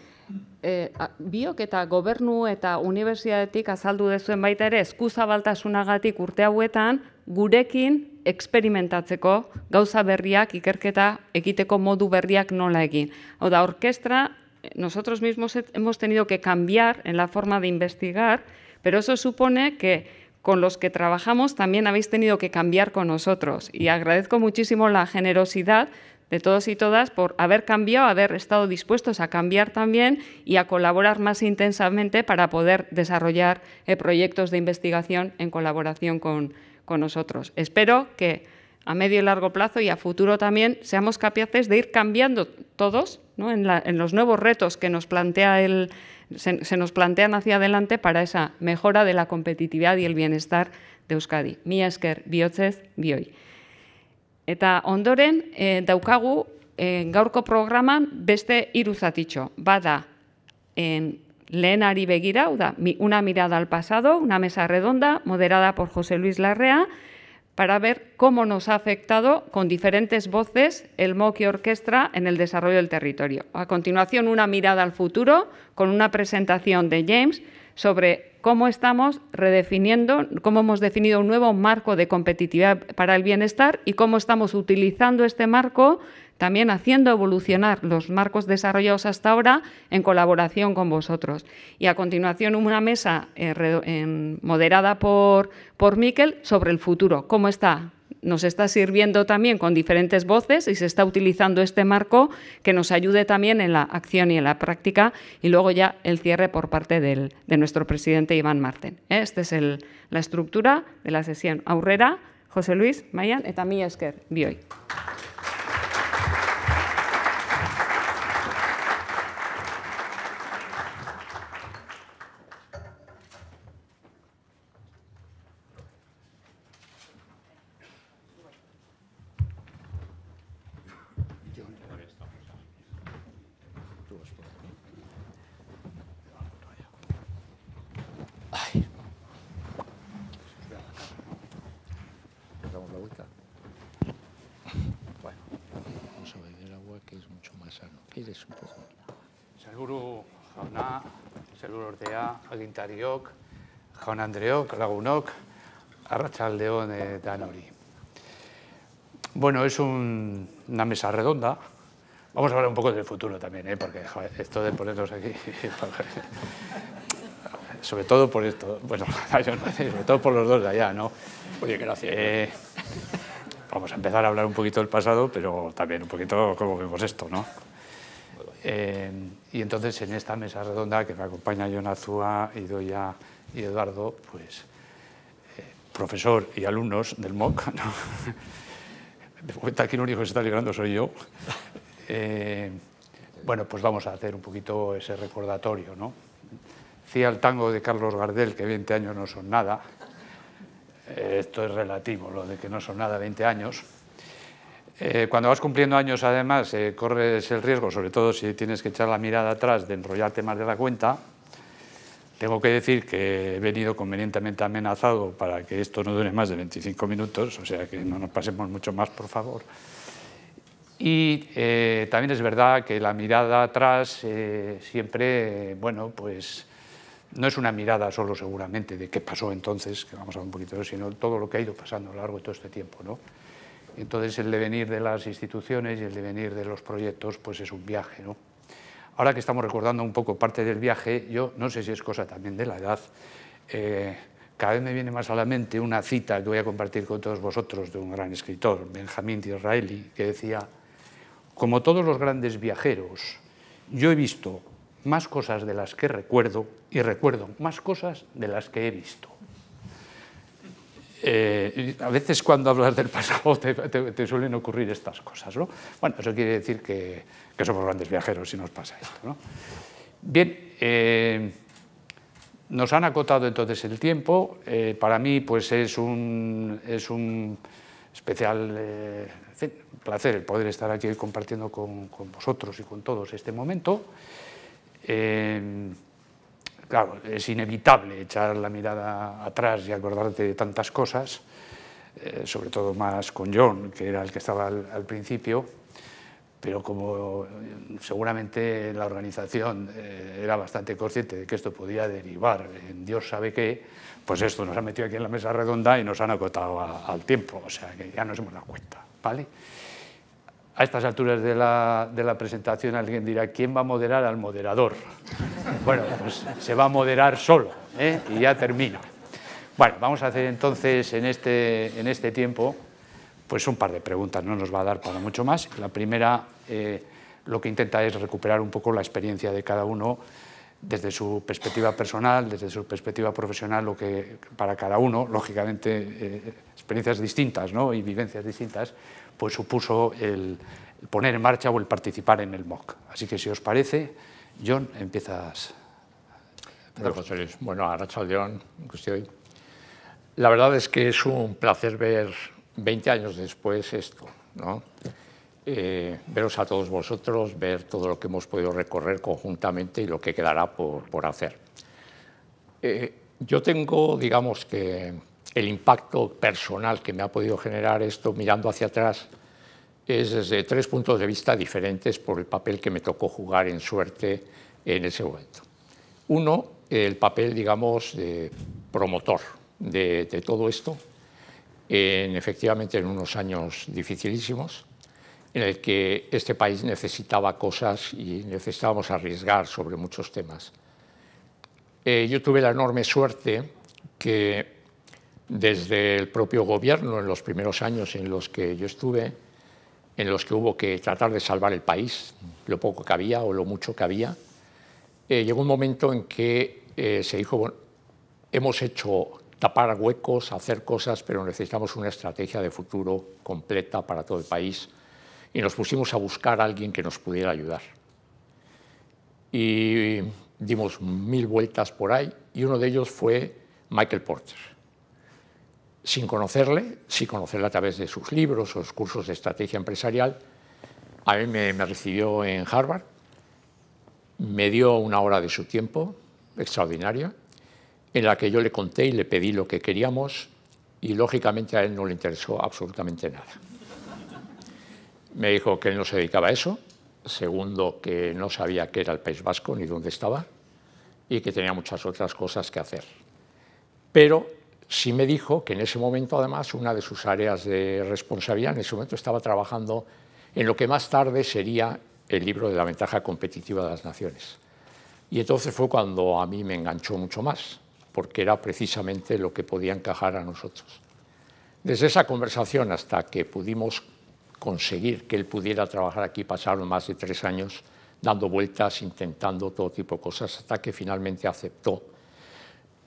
e, biok eta gobernu eta unibertsitatetik azaldu dezuen baita ere eskuzabaltasunagatik urte hauetan gurekin eksperimentatzeko gauza berriak ikerketa egiteko modu berriak nola egin. Hau da, orkestra, nosotros mismos hemos tenido que cambiar en la forma de investigar, pero eso supone que con los que trabajamos también habéis tenido que cambiar con nosotros. Y agradezco muchísimo la generosidad de todos y todas por haber cambiado, haber estado dispuestos a cambiar también y a colaborar más intensamente para poder desarrollar eh, proyectos de investigación en colaboración con, nosotros. Espero que a medio y largo plazo y a futuro también seamos capaces de ir cambiando todos en, los nuevos retos que nos plantea el, se, nos plantean hacia adelante para esa mejora de la competitividad y el bienestar de Euskadi. Mi esker bihotzez bioi. Eta ondoren e, daukagu e, gaurko programan beste hiru zatitxo. Bada en lehenari begira, da, una mirada al pasado, una mesa redonda moderada por José Luis Larrea, para ver cómo nos ha afectado con diferentes voces el MOCI Orquestra en el desarrollo del territorio. A continuación, una mirada al futuro con una presentación de James sobre cómo estamos redefiniendo, cómo hemos definido un nuevo marco de competitividad para el bienestar y cómo estamos utilizando este marco también haciendo evolucionar los marcos desarrollados hasta ahora en colaboración con vosotros. Y a continuación una mesa eh, moderada por, por Miquel sobre el futuro, cómo está nos está sirviendo también con diferentes voces y se está utilizando este marco que nos ayude también en la acción y en la práctica y luego ya el cierre por parte del, de nuestro presidente Iván Marten. ¿eh? Esta es el, la estructura de la sesión. Aurrera, José Luis, Mayan, eta mi esker, bioi. Agintariok, jaun Andreok, lagunok, arratsaldeon eh, danori. Bueno, es una mesa redonda. Vamos a hablar un poco del futuro también, ¿eh? porque esto de ponernos aquí, <laughs> sobre todo por esto, bueno, <laughs> sobre todo por los dos de allá, ¿no? Oye, gracias. Eh, vamos a empezar a hablar un poquito del pasado, pero también un poquito cómo vemos esto, ¿no? Eh, y entonces en esta mesa redonda que me acompaña John Azúa, Idoya y Eduardo, pues eh, profesor y alumnos del MOC, <laughs> ¿no? de momento aquí lo único que se está librando soy yo, eh, bueno, pues vamos a hacer un poquito ese recordatorio, ¿no? Decía el tango de Carlos Gardel que 20 años no son nada, esto es relativo, lo de que no son nada 20 años, eh, cuando vas cumpliendo años, además, eh, corres el riesgo, sobre todo si tienes que echar la mirada atrás, de enrollarte más de la cuenta. Tengo que decir que he venido convenientemente amenazado para que esto no dure más de 25 minutos, o sea que no nos pasemos mucho más, por favor. Y eh, también es verdad que la mirada atrás siempre, bueno, pues no es una mirada solo seguramente de qué pasó entonces, que vamos a ver un poquito, sino todo lo que ha ido pasando a lo largo de todo este tiempo, ¿no? Entonces el devenir de las instituciones y el devenir de los proyectos pues es un viaje. ¿no? Ahora que estamos recordando un poco parte del viaje, yo no sé si es cosa también de la edad, eh, cada vez me viene más a la mente una cita que voy a compartir con todos vosotros de un gran escritor, Benjamín Disraeli, que decía, como todos los grandes viajeros, yo he visto más cosas de las que recuerdo y recuerdo más cosas de las que he visto. Eh, a veces cuando hablas del pasado te, suelen ocurrir estas cosas. ¿no? Bueno, eso quiere decir que, somos grandes viajeros si nos pasa esto. ¿no? Bien, eh, nos han acotado entonces el tiempo. Eh, para mí pues es un, es un especial placer el poder estar aquí compartiendo con, con, vosotros y con todos este momento claro, es inevitable echar la mirada atrás y acordarte de tantas cosas, eh, sobre todo más con John, que era el que estaba al, principio, pero como eh, seguramente la organización eh, era bastante consciente de que esto podía derivar en Dios sabe qué, pues esto nos ha metido aquí en la mesa redonda y nos han acotado al tiempo, o sea que ya nos hemos dado cuenta, ¿vale? A estas alturas de la, presentación alguien dirá, ¿quién va a moderar al moderador? Bueno, pues se va a moderar solo ¿eh? y ya termino. Bueno, vamos a hacer entonces en este, en este tiempo pues un par de preguntas, no nos va a dar para mucho más. La primera eh, lo que intenta es recuperar un poco la experiencia de cada uno desde su perspectiva personal, desde su perspectiva profesional, lo que para cada uno, lógicamente, eh, experiencias distintas ¿no? y vivencias distintas, pues supuso el, poner en marcha o el participar en el MOOC. Así que si os parece, John, empiezas. José Luis. Bueno, Arrachaldeón, hoy. La verdad es que es un placer ver 20 años después esto, ¿no? Eh, veros a todos vosotros, ver todo lo que hemos podido recorrer conjuntamente y lo que quedará por, por hacer. Eh, yo tengo, digamos que, el impacto personal que me ha podido generar esto mirando hacia atrás es desde tres puntos de vista diferentes por el papel que me tocó jugar en suerte en ese momento. Uno, el papel, digamos, de promotor de, todo esto, en, efectivamente en unos años dificilísimos, en el que este país necesitaba cosas y necesitábamos arriesgar sobre muchos temas. Eh, yo tuve la enorme suerte que desde el propio gobierno en los primeros años en los que yo estuve, en los que hubo que tratar de salvar el país, lo poco que había o lo mucho que había, eh, llegó un momento en que eh, se dijo, bueno, hemos hecho tapar huecos, hacer cosas, pero necesitamos una estrategia de futuro completa para todo el país y nos pusimos a buscar a alguien que nos pudiera ayudar. Y dimos mil vueltas por ahí y uno de ellos fue Michael Porter sin conocerle, sin conocerle a través de sus libros o sus cursos de estrategia empresarial. A mí me, recibió en Harvard, me dio una hora de su tiempo extraordinaria, en la que yo le conté y le pedí lo que queríamos y lógicamente a él no le interesó absolutamente nada. Me dijo que él no se dedicaba a eso, segundo que no sabía qué era el País Vasco ni dónde estaba y que tenía muchas otras cosas que hacer. Pero sí me dijo que en ese momento, además, una de sus áreas de responsabilidad, en ese momento estaba trabajando en lo que más tarde sería el libro de la ventaja competitiva de las naciones. Y entonces fue cuando a mí me enganchó mucho más, porque era precisamente lo que podía encajar a nosotros. Desde esa conversación hasta que pudimos conseguir que él pudiera trabajar aquí, pasaron más de tres años dando vueltas, intentando todo tipo de cosas, hasta que finalmente aceptó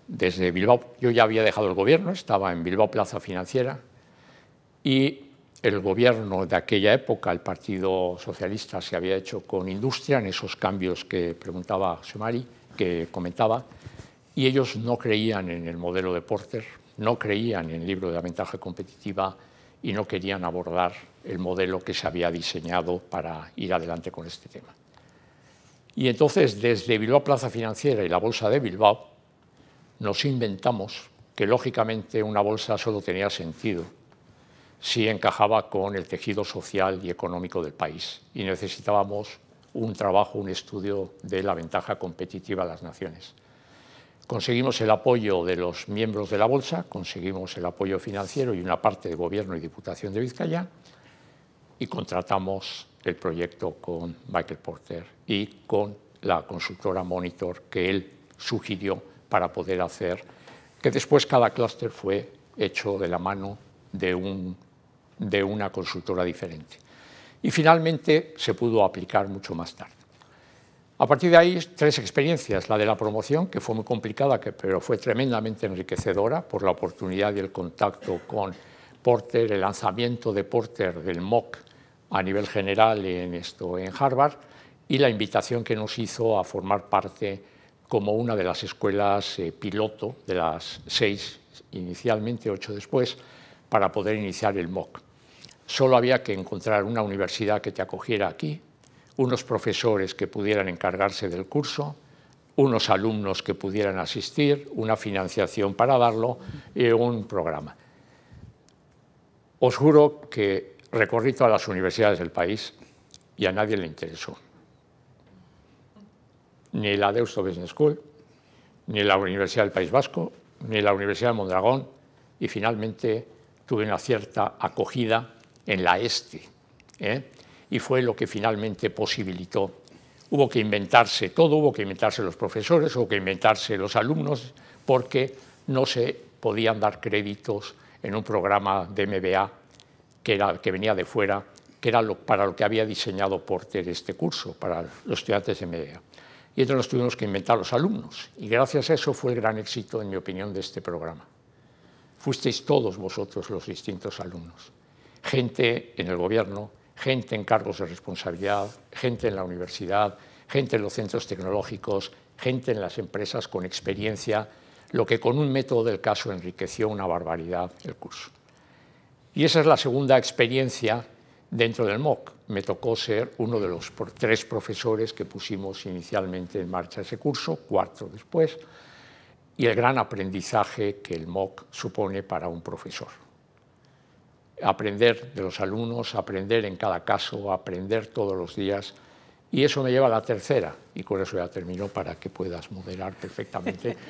desde Bilbao. Yo ya había dejado el gobierno, estaba en Bilbao Plaza Financiera y el gobierno de aquella época, el Partido Socialista, se había hecho con industria en esos cambios que preguntaba que comentaba, y ellos no creían en el modelo de Porter, no creían en el libro de la ventaja competitiva y no querían abordar el modelo que se había diseñado para ir adelante con este tema. Y entonces, desde Bilbao Plaza Financiera y la Bolsa de Bilbao, nos inventamos que lógicamente una bolsa solo tenía sentido si encajaba con el tejido social y económico del país y necesitábamos un trabajo, un estudio de la ventaja competitiva de las naciones. Conseguimos el apoyo de los miembros de la Bolsa, conseguimos el apoyo financiero y una parte de Gobierno y Diputación de Vizcaya y contratamos el proyecto con Michael Porter y con la consultora Monitor que él sugirió para poder hacer, que después cada clúster fue hecho de la mano de, un, de una consultora diferente. Y finalmente se pudo aplicar mucho más tarde. A partir de ahí, tres experiencias. La de la promoción, que fue muy complicada, pero fue tremendamente enriquecedora por la oportunidad y el contacto con Porter, el lanzamiento de Porter del MOOC a nivel general en, esto, en Harvard, y la invitación que nos hizo a formar parte como una de las escuelas eh, piloto, de las seis inicialmente, ocho después, para poder iniciar el MOOC. Solo había que encontrar una universidad que te acogiera aquí, unos profesores que pudieran encargarse del curso, unos alumnos que pudieran asistir, una financiación para darlo y un programa. Os juro que recorrí todas las universidades del país y a nadie le interesó. Ni la Deusto Business School, ni la Universidad del País Vasco, ni la Universidad de Mondragón y finalmente tuve una cierta acogida en la ESTE. y fue lo que finalmente posibilitó. Hubo que inventarse todo, hubo que inventarse los profesores, hubo que inventarse los alumnos, porque no se podían dar créditos en un programa de MBA que, era, que venía de fuera, que era para lo que había diseñado Porter este curso, para los estudiantes de MBA. Y entonces nos tuvimos que inventar los alumnos. Y gracias a eso fue el gran éxito, en mi opinión, de este programa. Fuisteis todos vosotros los distintos alumnos. Gente en el gobierno, gente en cargos de responsabilidad, gente en la universidad, gente en los centros tecnológicos, gente en las empresas con experiencia, lo que con un método del caso enriqueció una barbaridad el curso. Y esa es la segunda experiencia dentro del MOOC. Me tocó ser uno de los tres profesores que pusimos inicialmente en marcha ese curso, cuatro después, y el gran aprendizaje que el MOOC supone para un profesor aprender de los alumnos, aprender en cada caso, aprender todos los días. Y eso me lleva a la tercera, y con eso ya termino para que puedas moderar perfectamente. <laughs>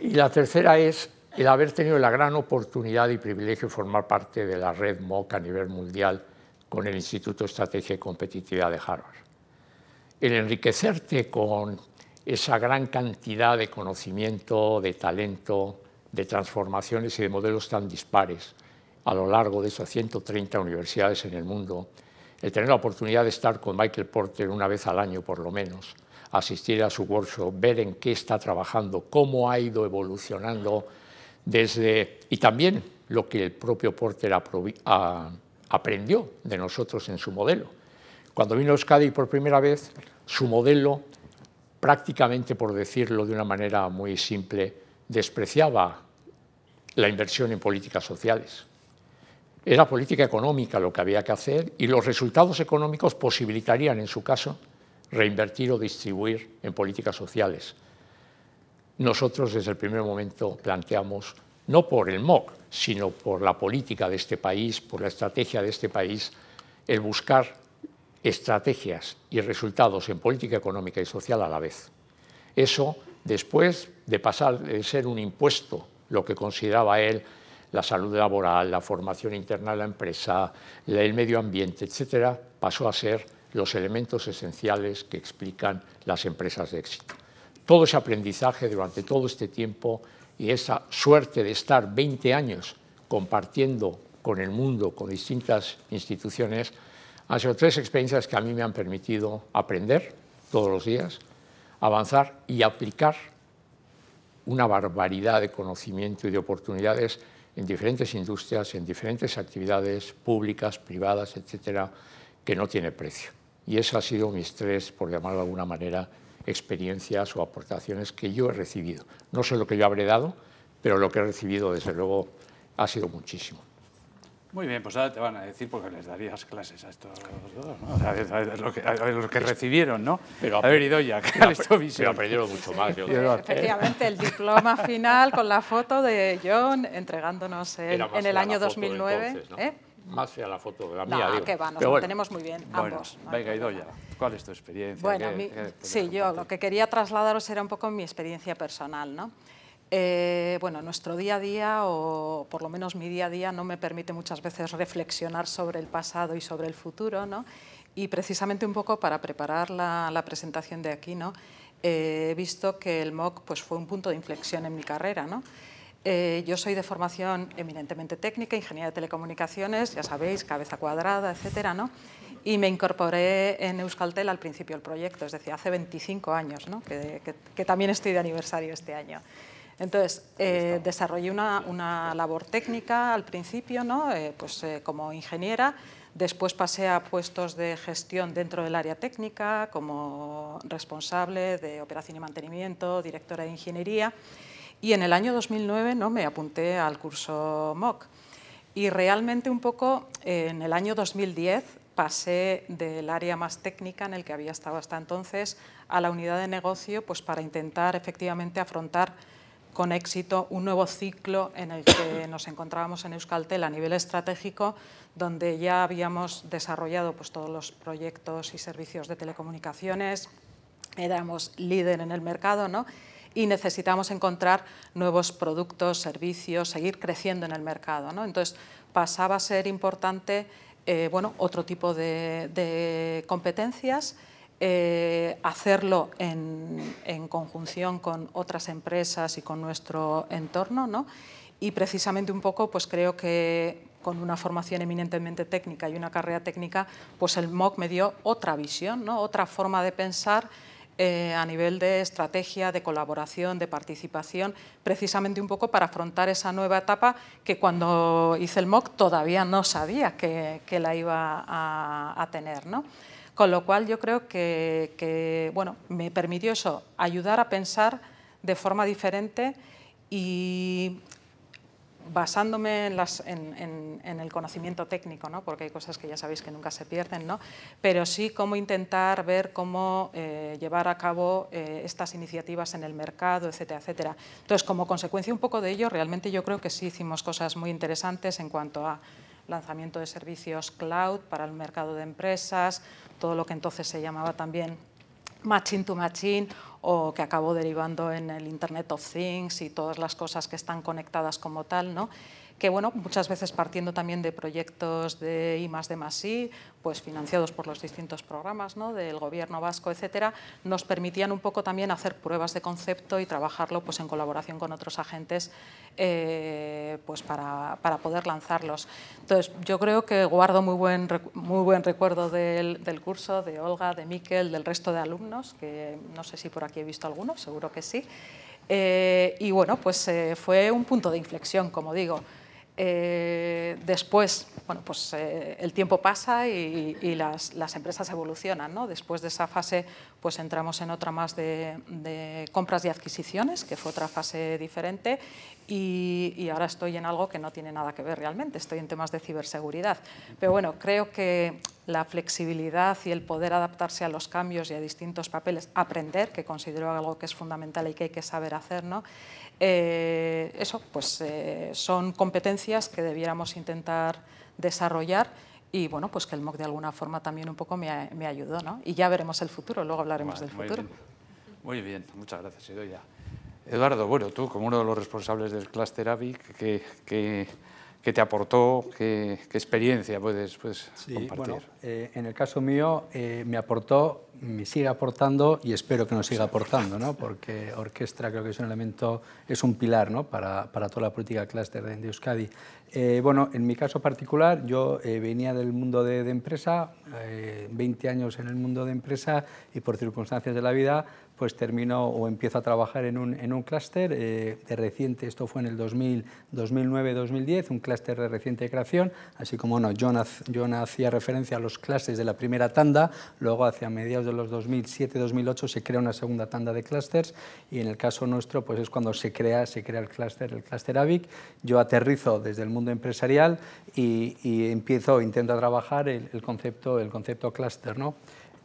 Y la tercera es el haber tenido la gran oportunidad y privilegio de formar parte de la red MOOC a nivel mundial con el Instituto de Estrategia y Competitividad de Harvard. El enriquecerte con esa gran cantidad de conocimiento, de talento, de transformaciones y de modelos tan dispares a lo largo de esas 130 universidades en el mundo, el tener la oportunidad de estar con Michael Porter una vez al año por lo menos, asistir a su workshop, ver en qué está trabajando, cómo ha ido evolucionando desde... y también lo que el propio Porter aprendió de nosotros en su modelo. Cuando vino a Euskadi por primera vez, su modelo, prácticamente por decirlo de una manera muy simple, despreciaba la inversión en políticas sociales. Era política económica lo que había que hacer y los resultados económicos posibilitarían, en su caso, reinvertir o distribuir en políticas sociales. Nosotros desde el primer momento planteamos, no por el MOC, sino por la política de este país, por la estrategia de este país, el buscar estrategias y resultados en política económica y social a la vez. Eso, después de pasar de ser un impuesto, lo que consideraba él la salud laboral, la formación interna de la empresa, el medio ambiente, etcétera, pasó a ser los elementos esenciales que explican las empresas de éxito. Todo ese aprendizaje durante todo este tiempo y esa suerte de estar 20 años compartiendo con el mundo, con distintas instituciones, han sido tres experiencias que a mí me han permitido aprender todos los días, avanzar y aplicar una barbaridad de conocimiento y de oportunidades en diferentes industrias, en diferentes actividades públicas, privadas, etcétera, que no tiene precio. Y eso ha sido mis tres, por llamarlo de alguna manera, experiencias o aportaciones que yo he recibido. No sé lo que yo habré dado, pero lo que he recibido, desde luego, ha sido muchísimo. Muy bien, pues ahora te van a decir porque les darías clases a estos dos, ¿no? O sea, a lo que, a que recibieron, ¿no? Pero, a ver, Idoya, ¿qué ha visto visión? Pero aprendieron mucho más. Yo <laughs> Efectivamente, el diploma final con la foto de John entregándonos en, en el año 2009. Entonces, ¿no? ¿eh? Más fea la foto de la no, mía. Digo. que va, nos lo bueno. tenemos muy bien, bueno, ambos. Venga, Idoya, ¿cuál es tu experiencia? Bueno, ¿Qué, mi, qué sí, yo lo que quería trasladaros era un poco mi experiencia personal, ¿no? Eh, bueno, nuestro día a día, o por lo menos mi día a día, no me permite muchas veces reflexionar sobre el pasado y sobre el futuro, ¿no? Y precisamente un poco para preparar la, presentación de aquí, ¿no? he visto que el MOOC pues, fue un punto de inflexión en mi carrera, ¿no? Eh, yo soy de formación eminentemente técnica, ingeniería de telecomunicaciones, ya sabéis, cabeza cuadrada, etcétera, ¿no? Y me incorporé en Euskaltel al principio del proyecto, es decir, hace 25 años, ¿no? que, también estoy de aniversario este año. Entonces, eh, desarrollé una, labor técnica al principio, ¿no? Eh, pues, como ingeniera, después pasé a puestos de gestión dentro del área técnica, como responsable de operación y mantenimiento, directora de ingeniería, y en el año 2009 ¿no? me apunté al curso MOOC. Y realmente un poco en el año 2010 pasé del área más técnica en el que había estado hasta entonces a la unidad de negocio pues para intentar efectivamente afrontar con éxito un nuevo ciclo en el que <coughs> nos encontrábamos en Euskaltel a nivel estratégico, donde ya habíamos desarrollado pues, todos los proyectos y servicios de telecomunicaciones, éramos líder en el mercado, ¿no? Y necesitamos encontrar nuevos productos, servicios, seguir creciendo en el mercado. ¿no? Entonces, pasaba a ser importante eh, bueno, otro tipo de, competencias, eh, hacerlo en, conjunción con otras empresas y con nuestro entorno, ¿no? y precisamente un poco pues creo que con una formación eminentemente técnica y una carrera técnica, pues el MOOC me dio otra visión, ¿no? otra forma de pensar eh, a nivel de estrategia, de colaboración, de participación, precisamente un poco para afrontar esa nueva etapa que cuando hice el MOOC todavía no sabía que, la iba a, tener. ¿no? Con lo cual yo creo que, que bueno, me permitió eso, ayudar a pensar de forma diferente y basándome en, el conocimiento técnico, ¿no? porque hay cosas que ya sabéis que nunca se pierden, ¿no? pero sí cómo intentar ver cómo eh, llevar a cabo eh, estas iniciativas en el mercado, etcétera, etcétera. Entonces, como consecuencia un poco de ello, realmente yo creo que sí hicimos cosas muy interesantes en cuanto a lanzamiento de servicios cloud para el mercado de empresas, todo lo que entonces se llamaba también machine to machine o que acabó derivando en el Internet of Things y todas las cosas que están conectadas como tal, ¿no? Que bueno, muchas veces partiendo también de proyectos de I más de más I, pues financiados por los distintos programas ¿no? del gobierno vasco, etcétera, nos permitían un poco también hacer pruebas de concepto y trabajarlo pues, en colaboración con otros agentes eh, pues para, para, poder lanzarlos. Entonces, yo creo que guardo muy buen, muy buen recuerdo del, del curso, de Olga, de Miquel, del resto de alumnos, que no sé si por aquí he visto algunos, seguro que sí. Eh, y bueno, pues eh, fue un punto de inflexión, como digo. Eh, después, bueno, pues eh, el tiempo pasa y, las, empresas evolucionan. ¿no? Después de esa fase, pues entramos en otra más de, compras y adquisiciones, que fue otra fase diferente, y, ahora estoy en algo que no tiene nada que ver realmente, estoy en temas de ciberseguridad. Pero bueno, creo que la flexibilidad y el poder adaptarse a los cambios y a distintos papeles, aprender, que considero algo que es fundamental y que hay que saber hacer, ¿no? Eh, eso, pues eh, son competencias que debiéramos intentar desarrollar y bueno, pues que el MOOC de alguna forma también un poco me, ayudó, ¿no? Y ya veremos el futuro, luego hablaremos del futuro. Muy bien, muchas gracias, Idoia. Eduardo, bueno, tú como uno de los responsables del clúster AVIC, ¿qué, te aportó, qué, experiencia puedes, pues, compartir? Bueno, eh, en el caso mío me aportó me sigue aportando y espero que nos siga aportando, ¿no? porque orquestra creo que es un elemento, es un pilar ¿no? para, para toda la política clúster de, Euskadi. Eh, bueno, en mi caso particular, yo eh, venía del mundo de, de empresa, 20 eh, años en el mundo de empresa y por circunstancias de la vida pues termino o empiezo a trabajar en un, en un clúster eh, de reciente, esto fue en el 2009-2010, un clúster de reciente creación, así como no, John, hacía referencia a los clústeres de la primera tanda, luego hacia mediados de los 2007-2008 se crea una segunda tanda de clústeres y en el caso nuestro pues es cuando se crea, se crea el clúster, el clúster AVIC. Yo aterrizo desde el mundo empresarial y, y empiezo, intento trabajar el, el concepto, el concepto clúster, ¿no?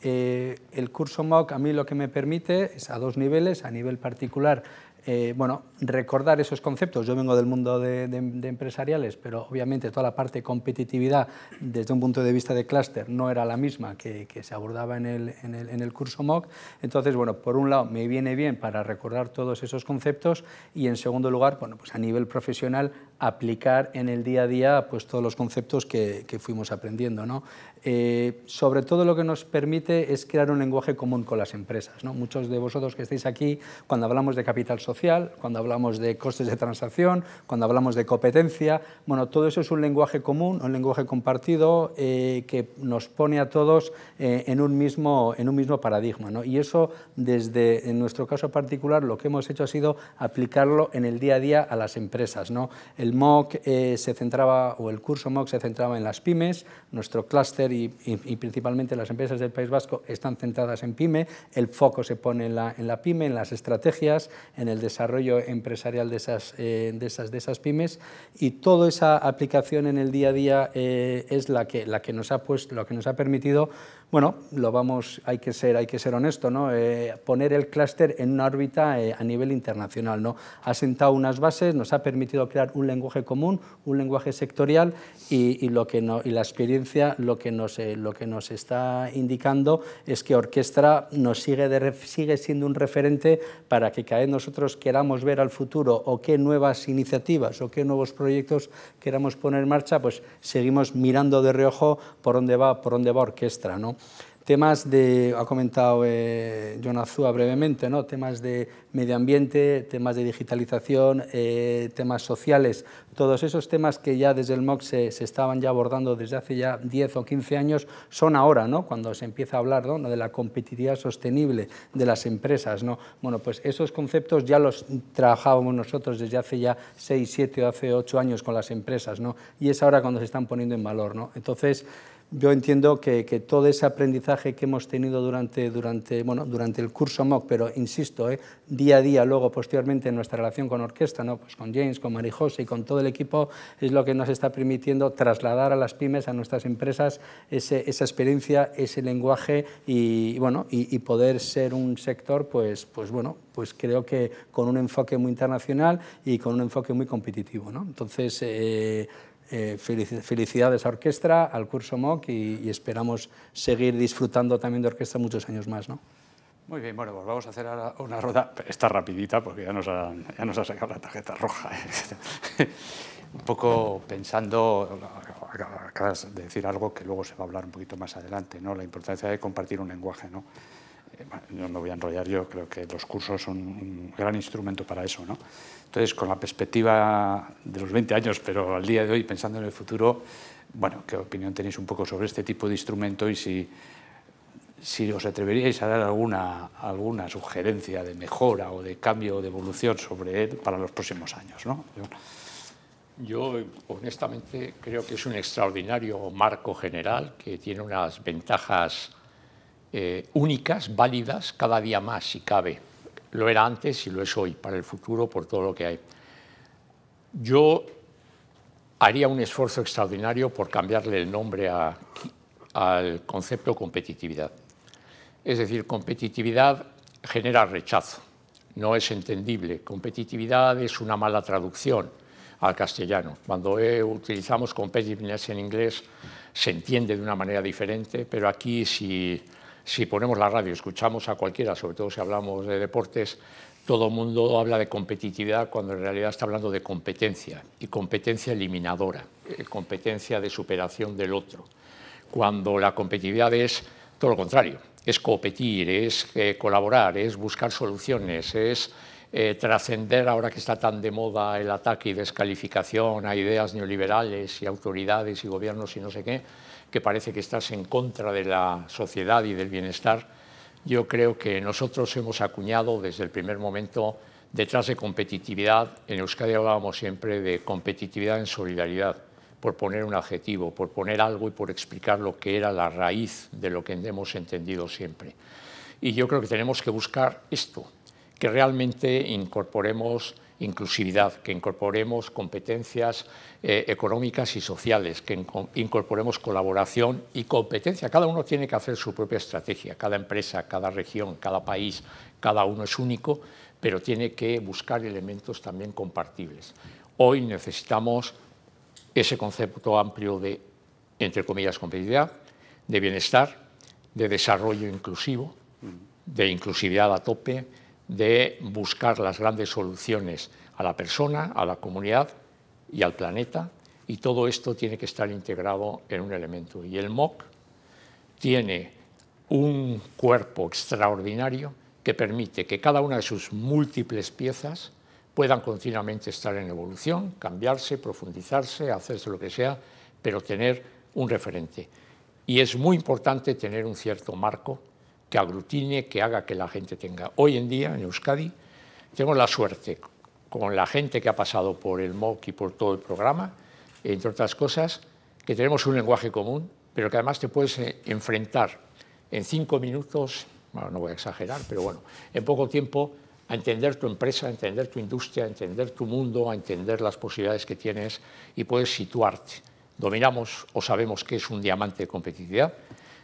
Eh, el curso MOOC a mí lo que me permite es a dos niveles, a nivel particular eh, bueno, recordar esos conceptos. Yo vengo del mundo de, empresariales, pero obviamente toda la parte de competitividad desde un punto de vista de clúster no era la misma que, se abordaba en el, en, el, curso MOOC. Entonces, bueno, por un lado me viene bien para recordar todos esos conceptos y en segundo lugar, bueno, pues a nivel profesional aplicar en el día a día pues todos los conceptos que, que fuimos aprendiendo. ¿no? Eh, sobre todo lo que nos permite es crear un lenguaje común con las empresas. ¿no? Muchos de vosotros que estáis aquí, cuando hablamos de capital social, cuando hablamos de costes de transacción, cuando hablamos de competencia, bueno, todo eso es un lenguaje común, un lenguaje compartido eh, que nos pone a todos eh, en, un mismo, en un mismo paradigma. Y eso, desde en nuestro caso particular, lo que hemos hecho ha sido aplicarlo en el día a día a las empresas. ¿no? El MOOC se centraba, o el curso MOOC se centraba en las pymes, nuestro clúster y, principalmente las empresas del País Vasco están centradas en PYME, el foco se pone en la, en la PYME, en las estrategias, en el desarrollo empresarial de esas, eh, de esas, de esas pymes y toda esa aplicación en el día a día eh, es la que, la que nos ha puesto, lo que nos ha permitido bueno, lo vamos, hay que ser, hay que ser honesto, ¿no? Eh, poner el clúster en una órbita eh, a nivel internacional. ¿no? Ha sentado unas bases, nos ha permitido crear un lenguaje común, un lenguaje sectorial y, lo que no, y la experiencia lo que, nos, eh, lo que nos está indicando es que Orquestra nos sigue, de, sigue siendo un referente para que cada vez nosotros queramos ver al futuro o qué nuevas iniciativas o qué nuevos proyectos queramos poner en marcha, pues seguimos mirando de reojo por dónde va, por dónde va Orquestra. Temas de, ha comentado eh, John Azúa brevemente, ¿no? temas de medio ambiente, temas de digitalización, eh, temas sociales, todos esos temas que ya desde el MOC se, estaban ya abordando desde hace ya 10 o 15 años, son ahora, ¿no? cuando se empieza a hablar ¿no? de la competitividad sostenible de las empresas. ¿no? Bueno, pues esos conceptos ya los trabajábamos nosotros desde hace ya 6, 7 o hace 8 años con las empresas, ¿no? y es ahora cuando se están poniendo en valor. ¿no? Entonces, yo entiendo que, todo ese aprendizaje que hemos tenido durante, durante, bueno, durante el curso MOOC, pero insisto, eh, día a día, luego posteriormente en nuestra relación con orquesta, ¿no? pues con James, con Marijose y con todo el equipo, es lo que nos está permitiendo trasladar a las pymes, a nuestras empresas, ese, esa experiencia, ese lenguaje y, bueno, y, poder ser un sector, pues, pues, bueno, pues creo que con un enfoque muy internacional y con un enfoque muy competitivo. ¿no? Entonces, eh, eh, felicidades a Orquestra, al curso MOOC y, esperamos seguir disfrutando también de orquesta muchos años más. ¿no? Muy bien, bueno, pues vamos a hacer ahora una rueda, esta rapidita porque ya nos, ya nos ha sacado la tarjeta roja. ¿eh? <laughs> un poco pensando, acabas de decir algo que luego se va a hablar un poquito más adelante, ¿no? la importancia de compartir un lenguaje. ¿no? Eh, no me voy a enrollar, yo creo que los cursos son un gran instrumento para eso. ¿no? Entonces, con la perspectiva de los 20 años, pero al día de hoy, pensando en el futuro, bueno, ¿qué opinión tenéis un poco sobre este tipo de instrumento y si, os atreveríais a dar alguna, alguna sugerencia de mejora o de cambio o de evolución sobre él para los próximos años? ¿no? Yo, honestamente, creo que es un extraordinario marco general que tiene unas ventajas eh, únicas, válidas, cada día más si cabe. Lo era antes y lo es hoy, para el futuro, por todo lo que hay. Yo haría un esfuerzo extraordinario por cambiarle el nombre al concepto competitividad. Es decir, competitividad genera rechazo, no es entendible. Competitividad es una mala traducción al castellano. Cuando utilizamos competitiveness en inglés se entiende de una manera diferente, pero aquí si si ponemos la radio, escuchamos a cualquiera, sobre todo si hablamos de deportes, todo el mundo habla de competitividad cuando en realidad está hablando de competencia y competencia eliminadora, eh, competencia de superación del otro. Cuando la competitividad es todo lo contrario, es competir, es eh, colaborar, es buscar soluciones, es eh, trascender ahora que está tan de moda el ataque y descalificación a ideas neoliberales y autoridades y gobiernos y no sé qué que parece que estás en contra de la sociedad y del bienestar, yo creo que nosotros hemos acuñado desde el primer momento detrás de competitividad, en Euskadi hablábamos siempre de competitividad en solidaridad, por poner un adjetivo, por poner algo y por explicar lo que era la raíz de lo que hemos entendido siempre. Y yo creo que tenemos que buscar esto, que realmente incorporemos inclusividad, que incorporemos competencias eh, económicas y sociales, que incorporemos colaboración y competencia. Cada uno tiene que hacer su propia estrategia, cada empresa, cada región, cada país, cada uno es único, pero tiene que buscar elementos también compartibles. Hoy necesitamos ese concepto amplio de, entre comillas, competitividad, de bienestar, de desarrollo inclusivo, de inclusividad a tope, de buscar las grandes soluciones a la persona, a la comunidad y al planeta, y todo esto tiene que estar integrado en un elemento. Y el MOC tiene un cuerpo extraordinario que permite que cada una de sus múltiples piezas puedan continuamente estar en evolución, cambiarse, profundizarse, hacerse lo que sea, pero tener un referente. Y es muy importante tener un cierto marco que aglutine, que haga que la gente tenga. Hoy en día, en Euskadi, tenemos la suerte, con la gente que ha pasado por el MOOC y por todo el programa, entre otras cosas, que tenemos un lenguaje común, pero que además te puedes eh, enfrentar en cinco minutos, no voy a exagerar, pero bueno, en poco tiempo a entender tu empresa, a entender tu industria, a entender tu mundo, a entender las posibilidades que tienes y puedes situarte. Dominamos o sabemos qué es un diamante de competitividad,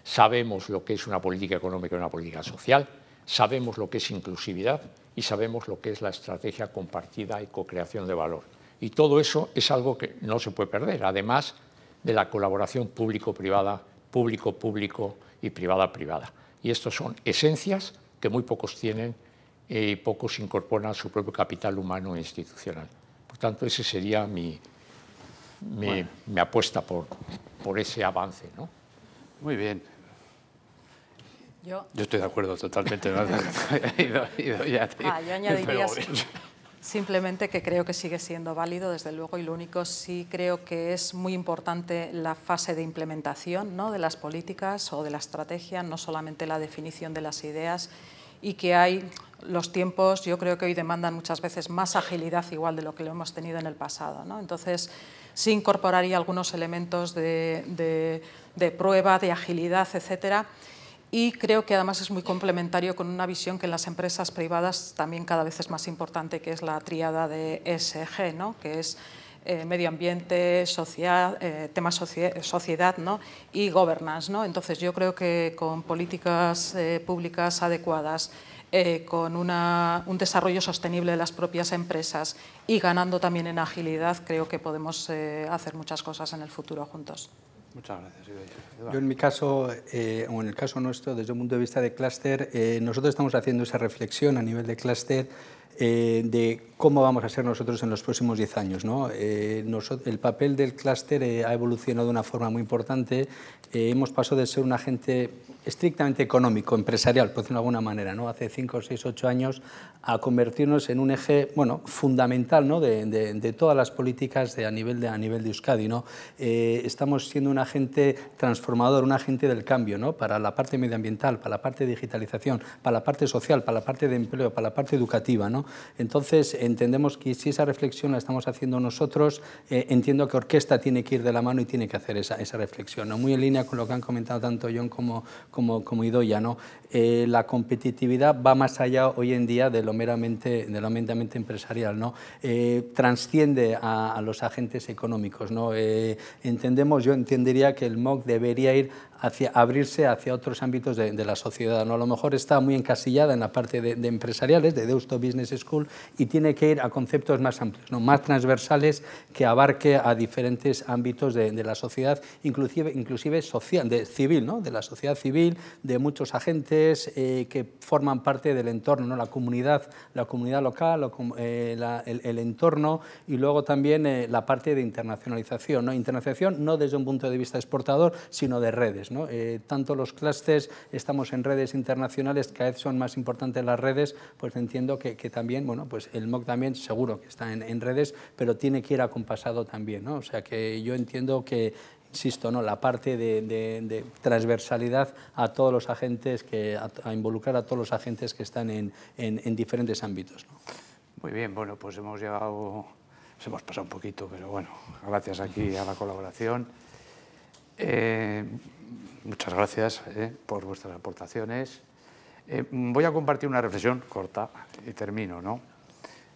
sabemos lo que es una política económica y una política social, sabemos lo que es inclusividad y sabemos lo que es la estrategia compartida y co-creación de valor. Y todo eso es algo que no se puede perder, además de la colaboración público-privada, público-público y privada-privada. Y estas son esencias que muy pocos tienen y pocos incorporan su propio capital humano e institucional. Por tanto, ese sería mi, mi, apuesta por, por ese avance. ¿no? Muy bien. Yo, yo estoy de acuerdo totalmente. <laughs> <laughs> ah, yo añadiría simplemente que creo que sigue siendo válido, desde luego, y lo único sí creo que es muy importante la fase de implementación ¿no? de las políticas o de la estrategia, no solamente la definición de las ideas, y que hay los tiempos, yo creo que hoy demandan muchas veces más agilidad igual de lo que lo hemos tenido en el pasado. ¿no? Entonces, sí incorporaría algunos elementos de, prueba, de agilidad, etcétera, y creo que además es muy complementario con una visión que en las empresas privadas también cada vez es más importante, que es la tríada de ESG, ¿no? que es eh, medio ambiente, eh, temas sociedad ¿no? y governance. ¿no? Entonces yo creo que con políticas eh, públicas adecuadas, con un desarrollo sostenible de las propias empresas y ganando también en agilidad, creo que podemos hacer muchas cosas en el futuro juntos. Muchas gracias. Yo en mi caso, o en el caso nuestro, desde el punto de vista de clúster, nosotros estamos haciendo esa reflexión a nivel de clúster de cómo vamos a ser nosotros en los próximos 10 años. ¿no? Eh, el papel del clúster eh, ha evolucionado de una forma muy importante. Eh, hemos pasado de ser un agente estrictamente económico, empresarial, por decirlo de alguna manera, ¿no? hace 5, 6, 8 años, a convertirnos en un eje bueno, fundamental ¿no? de, de, todas las políticas de, a, nivel de, a nivel de Euskadi. ¿no? estamos siendo un agente transformador, un agente del cambio ¿no? para la parte medioambiental, para la parte de digitalización, para la parte social, para la parte de empleo, para la parte educativa. ¿no? Entonces, entendemos que si esa reflexión la estamos haciendo nosotros, eh, entiendo que orquesta tiene que ir de la mano y tiene que hacer esa, esa reflexión, muy en línea con lo que han comentado tanto John como, como, como Idoya. ¿no? Eh, la competitividad va más allá hoy en día de lo meramente, de lo meramente empresarial, ¿no? Eh, transciende a, a, los agentes económicos. ¿no? entendemos, yo entendería que el MOC debería ir hacia, abrirse hacia otros ámbitos de, de, la sociedad. ¿no? A lo mejor está muy encasillada en la parte de, de, empresariales, de Deusto Business School, y tiene que ir a conceptos más amplios, ¿no? más transversales, que abarque a diferentes ámbitos de, la sociedad, inclusive, inclusive social, de, civil, ¿no? de la sociedad civil, de muchos agentes eh, que forman parte del entorno, ¿no? la comunidad, la comunidad local, eh, la, el, el, entorno, y luego también eh, la parte de internacionalización. ¿no? Internacionalización no desde un punto de vista exportador, sino de redes. Eh, tanto los clústeres, estamos en redes internacionales, cada vez son más importantes las redes, pues entiendo que, también, bueno, pues el MOC también seguro que está en, redes, pero tiene que ir acompasado también, ¿no? O sea que yo entiendo que, insisto, ¿no? la parte de, transversalidad a todos los agentes, que, a, involucrar a todos los agentes que están en, en, diferentes ámbitos. Muy bien, bueno, pues hemos llegado, hemos pasado un poquito, pero bueno, gracias aquí a la colaboración. Eh, muchas gracias eh, por vuestras aportaciones. Eh, voy a compartir una reflexión corta y termino. ¿no?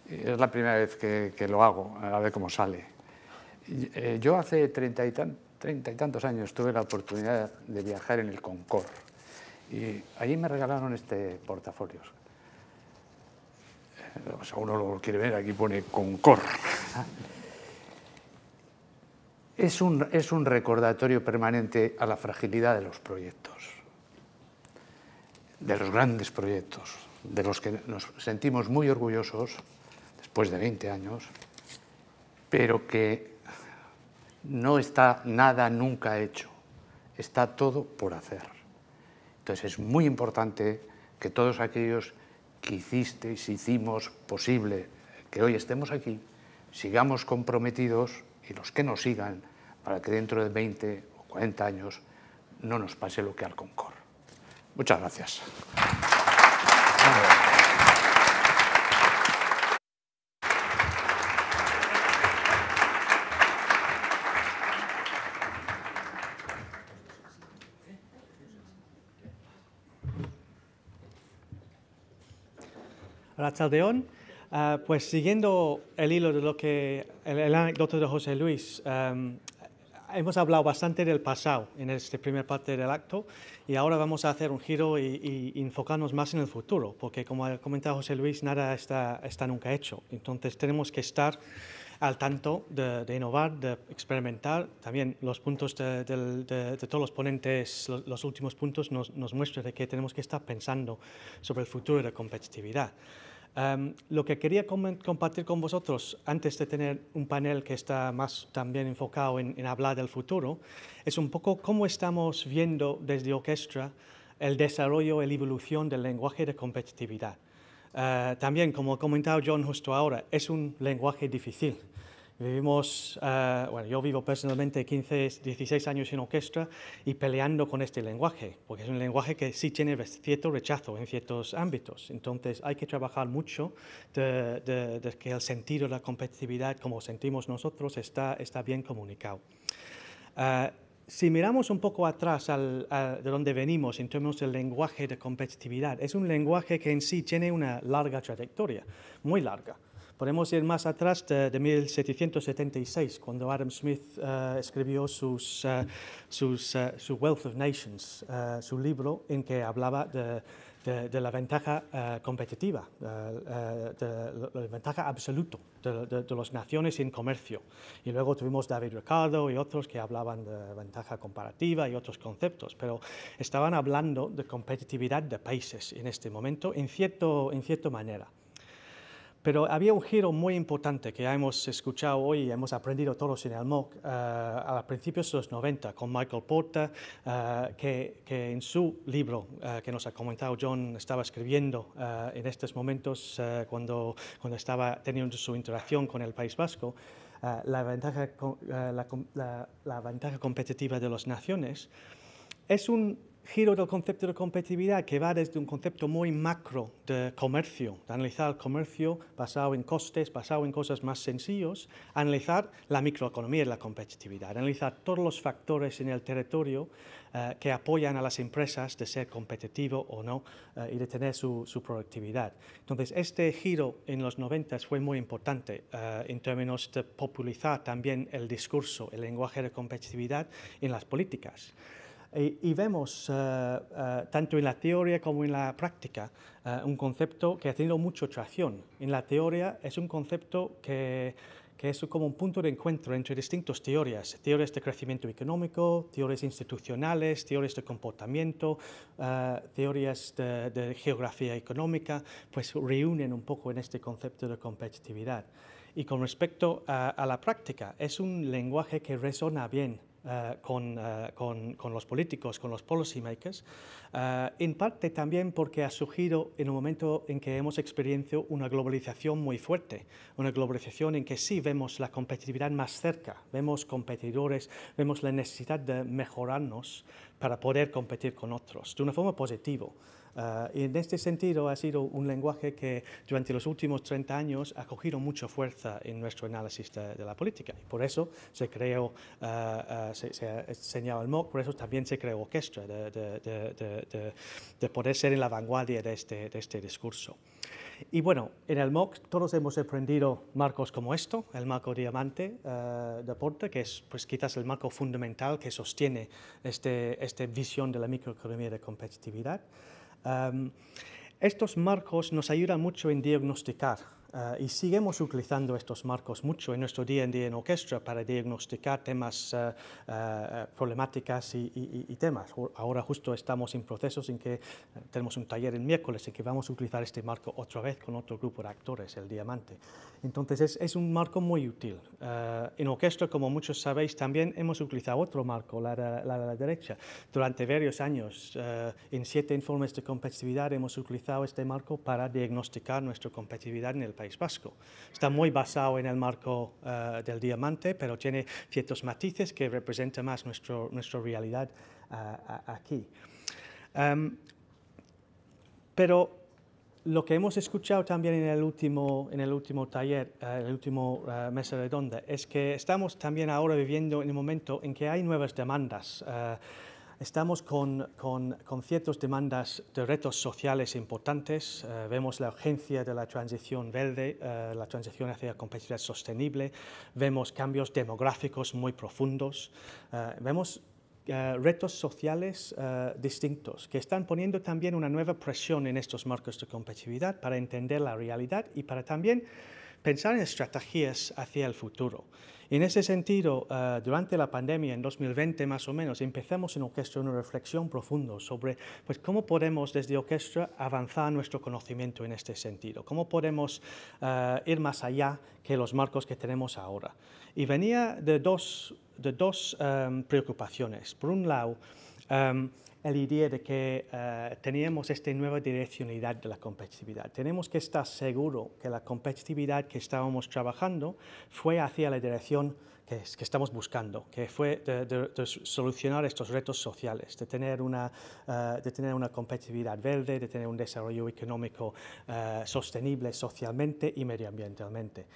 Es la primera vez que, lo hago, a ver cómo sale. Yo hace treinta y, treinta y tantos años tuve la oportunidad de viajar en el Concorde y allí me regalaron este portafolio. Eh, o uno lo quiere ver, aquí pone Concorde. Es un, es un recordatorio permanente a la fragilidad de los proyectos, de los grandes proyectos, de los que nos sentimos muy orgullosos después de 20 años, pero que no está nada nunca hecho, está todo por hacer. Entonces es muy importante que todos aquellos que hicisteis, hicimos posible que hoy estemos aquí, sigamos comprometidos y los que nos sigan para que dentro de 20 o 40 años no nos pase lo que al Concord. Muchas gracias. Chaldeón. Uh, pues siguiendo el hilo de lo que el, anécdota de José Luis, um, hemos hablado bastante del pasado en esta primera parte del acto y ahora vamos a hacer un giro y, enfocarnos más en el futuro, porque como ha comentado José Luis, nada está, nunca hecho. Entonces tenemos que estar al tanto de, innovar, de experimentar. También los puntos de, todos los ponentes, los, últimos puntos nos, nos muestran de que tenemos que estar pensando sobre el futuro de la competitividad. Um, lo que quería com compartir con vosotros, antes de tener un panel que está más también enfocado en, hablar del futuro, es un poco cómo estamos viendo desde Orquestra el desarrollo y la evolución del lenguaje de competitividad. Uh, también, como ha comentado John justo ahora, es un lenguaje difícil. Vivimos, uh, bueno, yo vivo personalmente 15, 16 años en orquesta y peleando con este lenguaje, porque es un lenguaje que sí tiene cierto rechazo en ciertos ámbitos. Entonces hay que trabajar mucho de, de, de que el sentido de la competitividad, como sentimos nosotros, está, está bien comunicado. Uh, si miramos un poco atrás al, de donde venimos en términos del lenguaje de competitividad, es un lenguaje que en sí tiene una larga trayectoria, muy larga. Podemos ir más atrás de, de 1776, cuando Adam Smith uh, escribió sus, uh, sus, uh, su Wealth of Nations, su libro en que hablaba de, de, de la ventaja competitiva, de, la ventaja absoluta de, las naciones en comercio. Y luego tuvimos David Ricardo y otros que hablaban de ventaja comparativa y otros conceptos, pero estaban hablando de competitividad de países en este momento, en, cierto, en cierta manera. Pero había un giro muy importante que ya hemos escuchado hoy y hemos aprendido todos en el MOOC uh, a principios de los 90 con Michael Porter, uh, que, que, en su libro uh, que nos ha comentado John estaba escribiendo en estos momentos cuando, cuando estaba teniendo su interacción con el País Vasco, la ventaja, la, la, la ventaja competitiva de las naciones, es un giro del concepto de competitividad que va desde un concepto muy macro de comercio, de analizar el comercio basado en costes, basado en cosas más sencillos, analizar la microeconomía de la competitividad, analizar todos los factores en el territorio uh, que apoyan a las empresas de ser competitivo o no uh, y de tener su, productividad. Entonces, este giro en los 90 fue muy importante uh, en términos de popularizar también el discurso, el lenguaje de competitividad en las políticas. Y, vemos, uh, uh, tanto en la teoría como en la práctica, uh, un concepto que ha tenido mucha tracción. En la teoría es un concepto que, que es como un punto de encuentro entre distintas teorías, teorías de crecimiento económico, teorías institucionales, teorías de comportamiento, teorías de, de geografía económica, pues reúnen un poco en este concepto de competitividad. Y con respecto a, a la práctica, es un lenguaje que resona bien Uh, con, uh, con, con, los políticos, con los policymakers, uh, en parte también porque ha surgido en un momento en que hemos experienciado una globalización muy fuerte, una globalización en que sí vemos la competitividad más cerca, vemos competidores, vemos la necesidad de mejorarnos para poder competir con otros de una forma positiva. Uh, y en este sentido ha sido un lenguaje que durante los últimos 30 años ha cogido mucha fuerza en nuestro análisis de, de la política. Y por eso se creó, uh, uh, se, se señaló el MOOC, por eso también se creó Orquestra, de, de, de, de poder ser en la vanguardia de este, este discurso. Y bueno, en el MOOC todos hemos aprendido marcos como esto, el marco diamante uh, de Porta, que es pues, quizás el marco fundamental que sostiene este, esta visión de la microeconomía de competitividad. Um, estos marcos nos ayudan mucho en diagnosticar Uh, y seguimos utilizando estos marcos mucho en nuestro día en día en orquesta para diagnosticar temas, uh, uh, problemáticas y, y, y, temas. Ahora justo estamos en procesos en que tenemos un taller el miércoles y que vamos a utilizar este marco otra vez con otro grupo de actores, el Diamante. Entonces es, es un marco muy útil. en orquesta, como muchos sabéis, también hemos utilizado otro marco, la de la, la derecha. Durante varios años, en siete informes de competitividad hemos utilizado este marco para diagnosticar nuestra competitividad en el país Vasco. Está muy basado en el marco uh, del diamante, pero tiene ciertos matices que representan más nuestro, nuestra realidad uh, aquí. Um, pero lo que hemos escuchado también en el último, en el último taller, uh, en el último uh, mesa redonda, es que estamos también ahora viviendo en el momento en que hay nuevas demandas. Uh, Estamos con, con, con, ciertas demandas de retos sociales importantes. Uh, vemos la urgencia de la transición verde, uh, la transición hacia competitividad sostenible. Vemos cambios demográficos muy profundos. Uh, vemos retos sociales distintos que están poniendo también una nueva presión en estos marcos de competitividad para entender la realidad y para también pensar en estrategias hacia el futuro. En ese sentido, uh, durante la pandemia, en 2020 más o menos, empezamos en Orquestra una reflexión profunda sobre pues, cómo podemos desde Orquestra avanzar nuestro conocimiento en este sentido, cómo podemos uh, ir más allá que los marcos que tenemos ahora. Y venía de dos, de dos um, preocupaciones. Por un lado, um, la idea de que uh, teníamos esta nueva direccionalidad de la competitividad. Tenemos que estar seguros que la competitividad que estábamos trabajando fue hacia la dirección que, que estamos buscando, que fue de, de, de, solucionar estos retos sociales, de tener, una, uh, de tener una competitividad verde, de tener un desarrollo económico uh, sostenible socialmente y medioambientalmente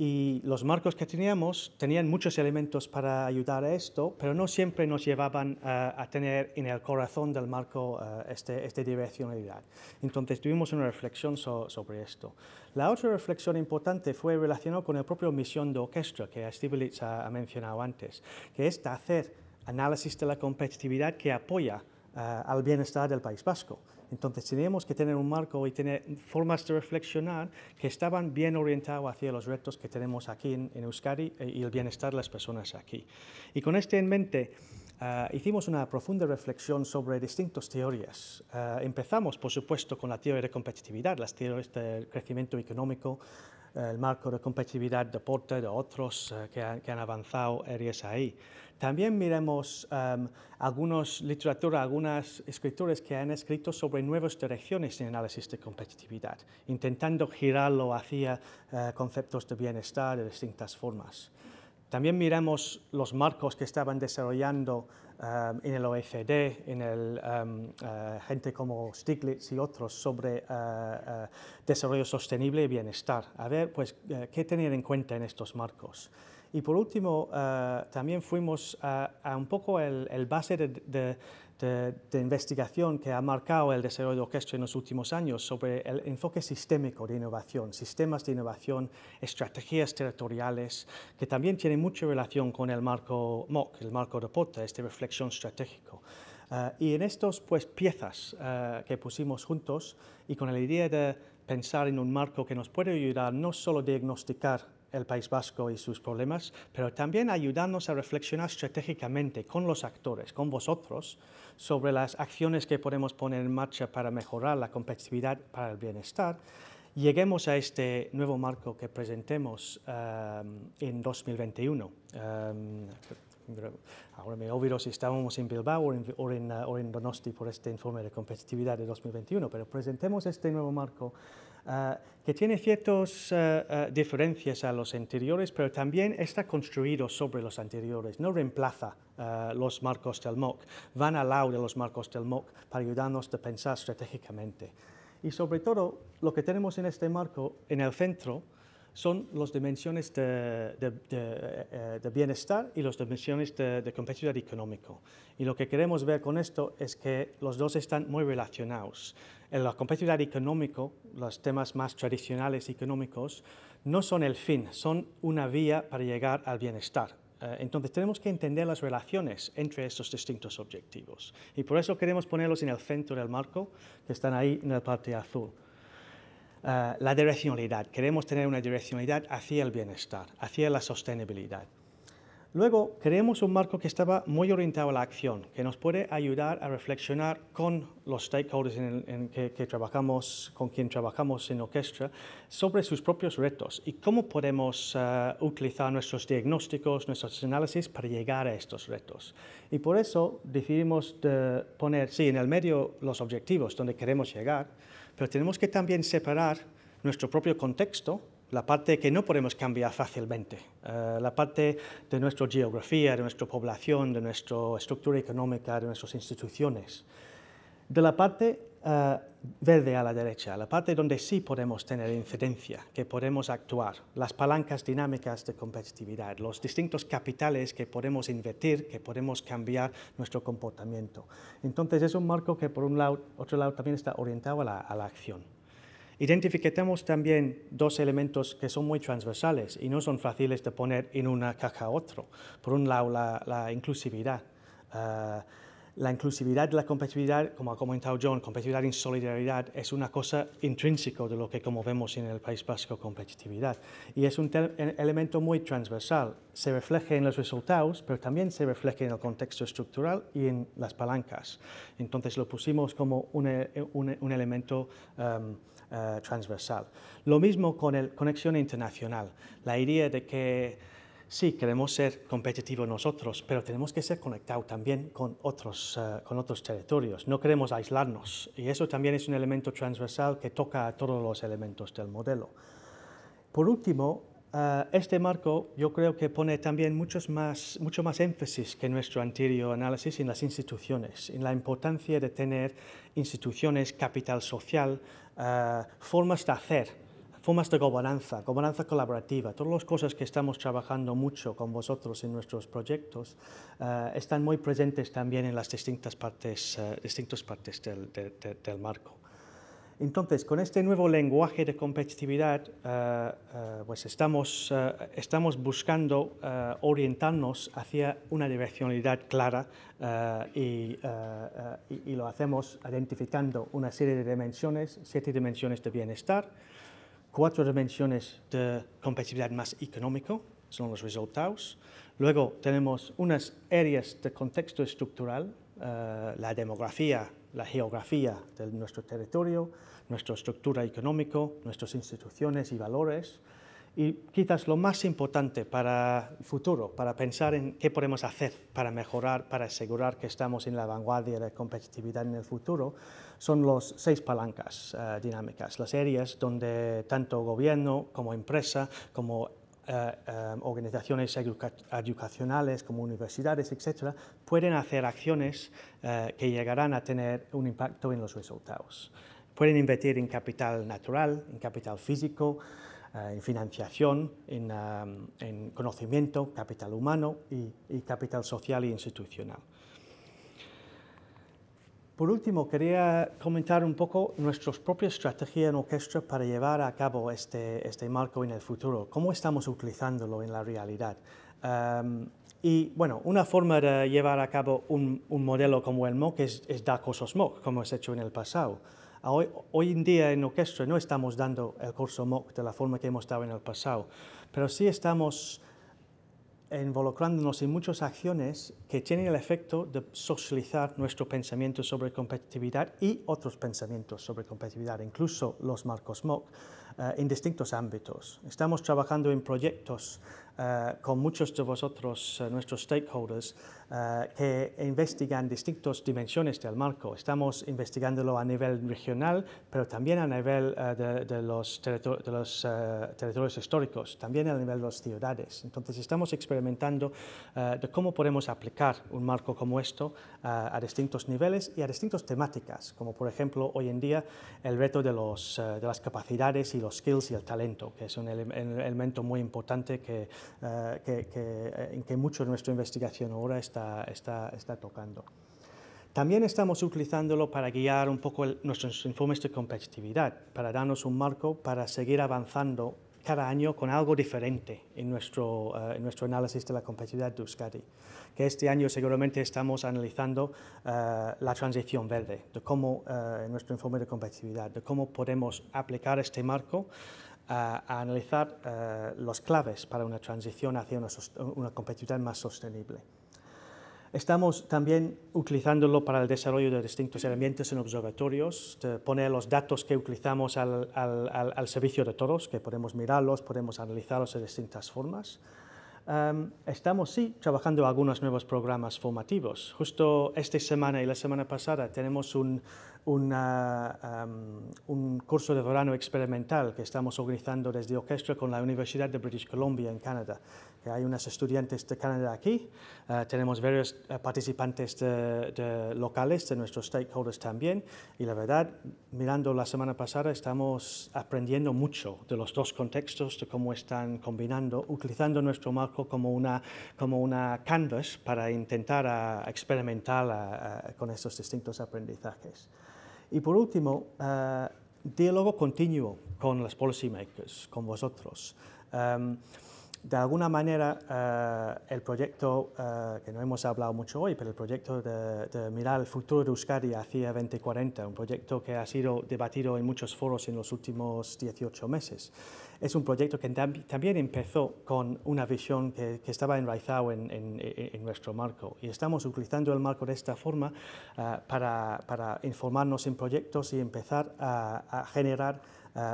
y los marcos que teníamos tenían muchos elementos para ayudar a esto, pero no siempre nos llevaban uh, a tener en el corazón del marco uh, este, esta direccionalidad. Entonces tuvimos una reflexión so, sobre esto. La otra reflexión importante fue relacionada con la propia misión de orquesta que Stiglitz ha, ha mencionado antes, que es de hacer análisis de la competitividad que apoya uh, al bienestar del País Vasco. Entonces teníamos que tener un marco y tener formas de reflexionar que estaban bien orientados hacia los retos que tenemos aquí en, en Euskadi y el bienestar de las personas aquí. Y con esto en mente, Uh, hicimos una profunda reflexión sobre distintas teorías. Uh, empezamos, por supuesto, con la teoría de competitividad, las teorías del crecimiento económico, el marco de competitividad de Porter, de otros que han, que, han, avanzado áreas ahí. También miremos um, algunas literatura, algunos escritores que han escrito sobre nuevas direcciones en análisis de competitividad, intentando girarlo hacia uh, conceptos de bienestar de distintas formas. También miramos los marcos que estaban desarrollando um, en el OECD, en el um, uh, gente como Stiglitz y otros sobre uh, uh, desarrollo sostenible y bienestar. A ver, pues, qué tener en cuenta en estos marcos. Y por último, también fuimos a, a, un poco el, el base de, de, de, de, investigación que ha marcado el desarrollo de orquesta en los últimos años sobre el enfoque sistémico de innovación, sistemas de innovación, estrategias territoriales, que también tienen mucha relación con el marco MOC, el marco de POTA, este reflexión estratégico. Uh, y en estas pues, piezas uh, que pusimos juntos y con la idea de pensar en un marco que nos puede ayudar no solo a diagnosticar el País Vasco y sus problemas, pero también ayudarnos a reflexionar estratégicamente con los actores, con vosotros, sobre las acciones que podemos poner en marcha para mejorar la competitividad para el bienestar. Lleguemos a este nuevo marco que presentemos um, en 2021. Um, ahora me olvido si estábamos en Bilbao o en, o, en, o en Donosti por este informe de competitividad de 2021, pero presentemos este nuevo marco que tiene ciertas uh, uh, diferencias a los anteriores, pero también está construido sobre los anteriores, no reemplaza los marcos del MOOC, van al lado de los marcos del MOOC para ayudarnos a pensar estratégicamente. Y sobre todo, lo que tenemos en este marco, en el centro, son las dimensiones de, eh, de, bienestar y las dimensiones de, competitividad económico. Y lo que queremos ver con esto es que los dos están muy relacionados. En la competitividad económico, los temas más tradicionales económicos, no son el fin, son una vía para llegar al bienestar. Eh, entonces tenemos que entender las relaciones entre estos distintos objetivos. Y por eso queremos ponerlos en el centro del marco, que están ahí en la parte azul. Eh, la direccionalidad. Queremos tener una direccionalidad hacia el bienestar, hacia la sostenibilidad. Luego, queremos un marco que estaba muy orientado a la acción, que nos puede ayudar a reflexionar con los stakeholders en, que, trabajamos, con quien trabajamos en orquesta, sobre sus propios retos y cómo podemos eh, utilizar nuestros diagnósticos, nuestros análisis para llegar a estos retos. Y por eso decidimos poner, sí, en el medio los objetivos donde queremos llegar, pero tenemos que también separar nuestro propio contexto, la parte que no podemos cambiar fácilmente, eh, la parte de nuestra geografía, de nuestra población, de nuestra estructura económica, de nuestras instituciones, de la parte eh, verde a la derecha, la parte donde sí podemos tener incidencia, que podemos actuar, las palancas dinámicas de competitividad, los distintos capitales que podemos invertir, que podemos cambiar nuestro comportamiento. Entonces es un marco que por un lado, otro lado también está orientado a la, acción. Identifiquemos también dos elementos que son muy transversales y no son fáciles de poner en una caja a otro. Por un lado, la, inclusividad. Eh, la inclusividad, la competitividad, como ha comentado John, competitividad y solidaridad es una cosa intrínseco de lo que como vemos en el País Vasco competitividad. Y es un elemento muy transversal. Se refleja en los resultados, pero también se refleja en el contexto estructural y en las palancas. Entonces lo pusimos como un, un, elemento um, uh, transversal. Lo mismo con el conexión internacional. La idea de que sí, queremos ser competitivos nosotros, pero tenemos que ser conectados también con otros, eh, con otros territorios. No queremos aislarnos y eso también es un elemento transversal que toca a todos los elementos del modelo. Por último, eh, este marco yo creo que pone también muchos más, mucho más énfasis que nuestro anterior análisis en las instituciones, en la importancia de tener instituciones, capital social, eh, formas de hacer formas de gobernanza, gobernanza colaborativa, todas las cosas que estamos trabajando mucho con vosotros en nuestros proyectos eh, están muy presentes también en las distintas partes, uh, distintas partes del, del, marco. Entonces, con este nuevo lenguaje de competitividad, uh, pues estamos, estamos buscando orientarnos hacia una direccionalidad clara y, y, y, lo hacemos identificando una serie de dimensiones, siete dimensiones de bienestar, cuatro dimensiones de competitividad más económico, son los resultados. Luego tenemos unas áreas de contexto estructural, eh, la demografía, la geografía de nuestro territorio, nuestra estructura económica, nuestras instituciones y valores. Y quizás lo más importante para el futuro, para pensar en qué podemos hacer para mejorar, para asegurar que estamos en la vanguardia de competitividad en el futuro, son los seis palancas eh, dinámicas, las áreas donde tanto gobierno como empresa, como eh, eh, organizaciones educacionales como universidades, etcétera, pueden hacer acciones que llegarán a tener un impacto en los resultados. Pueden invertir en capital natural, en capital físico, en financiación, en, conocimiento, capital humano y, capital social e institucional. Por último, quería comentar un poco nuestra propia estrategia en orquesta para llevar a cabo este, este marco en el futuro, cómo estamos utilizándolo en la realidad. y bueno, una forma de llevar a cabo un, modelo como el MOOC es, es dar cosas MOOC, como hemos hecho en el pasado. Hoy, hoy, en día en orquesta no estamos dando el curso MOOC de la forma que hemos dado en el pasado, pero sí estamos involucrándonos en muchas acciones que tienen el efecto de socializar nuestro pensamiento sobre competitividad y otros pensamientos sobre competitividad, incluso los marcos MOOC, eh, en distintos ámbitos. Estamos trabajando en proyectos eh, con muchos de vosotros, eh, nuestros stakeholders, eh, que investigan distintas dimensiones del marco. Estamos investigándolo a nivel regional, pero también a nivel de, los, de los territorios históricos, también a nivel de las ciudades. Entonces estamos experimentando de cómo podemos aplicar un marco como esto a distintos niveles y a distintas temáticas, como por ejemplo hoy en día el reto de, los, de las capacidades y los skills y el talento, que es un elemento muy importante que, en que mucho de nuestra investigación ahora está, está, está tocando. También estamos utilizándolo para guiar un poco nuestros informes de competitividad, para darnos un marco para seguir avanzando cada año con algo diferente en nuestro, eh, en nuestro análisis de la competitividad de Euskadi. Que este año seguramente estamos analizando eh, la transición verde, de cómo, eh, en nuestro informe de competitividad, de cómo podemos aplicar este marco a analizar los claves para una transición hacia una, competitividad más sostenible. Estamos también utilizándolo para el desarrollo de distintos herramientas en observatorios, de poner los datos que utilizamos al, al, servicio de todos, que podemos mirarlos, podemos analizarlos de distintas formas. Estamos, sí, trabajando algunos nuevos programas formativos. Justo esta semana y la semana pasada tenemos un, un curso de verano experimental que estamos organizando desde Orquestra con la Universidad de British Columbia en Canadá hay unos estudiantes de Canadá aquí, eh, tenemos varios eh, participantes de, locales, de nuestros stakeholders también, y la verdad, mirando la semana pasada, estamos aprendiendo mucho de los dos contextos, de cómo están combinando, utilizando nuestro marco como una, como una canvas para intentar uh, experimentar con estos distintos aprendizajes. Y por último, diálogo continuo con los policymakers, con vosotros. Um, de alguna manera, eh, el proyecto, eh, que no hemos hablado mucho hoy, pero el proyecto de, mirar el futuro de Euskadi hacia 2040, un proyecto que ha sido debatido en muchos foros en los últimos 18 meses, es un proyecto que también empezó con una visión que, estaba enraizado en, nuestro marco. Y estamos utilizando el marco de esta forma eh, para, informarnos en proyectos y empezar a generar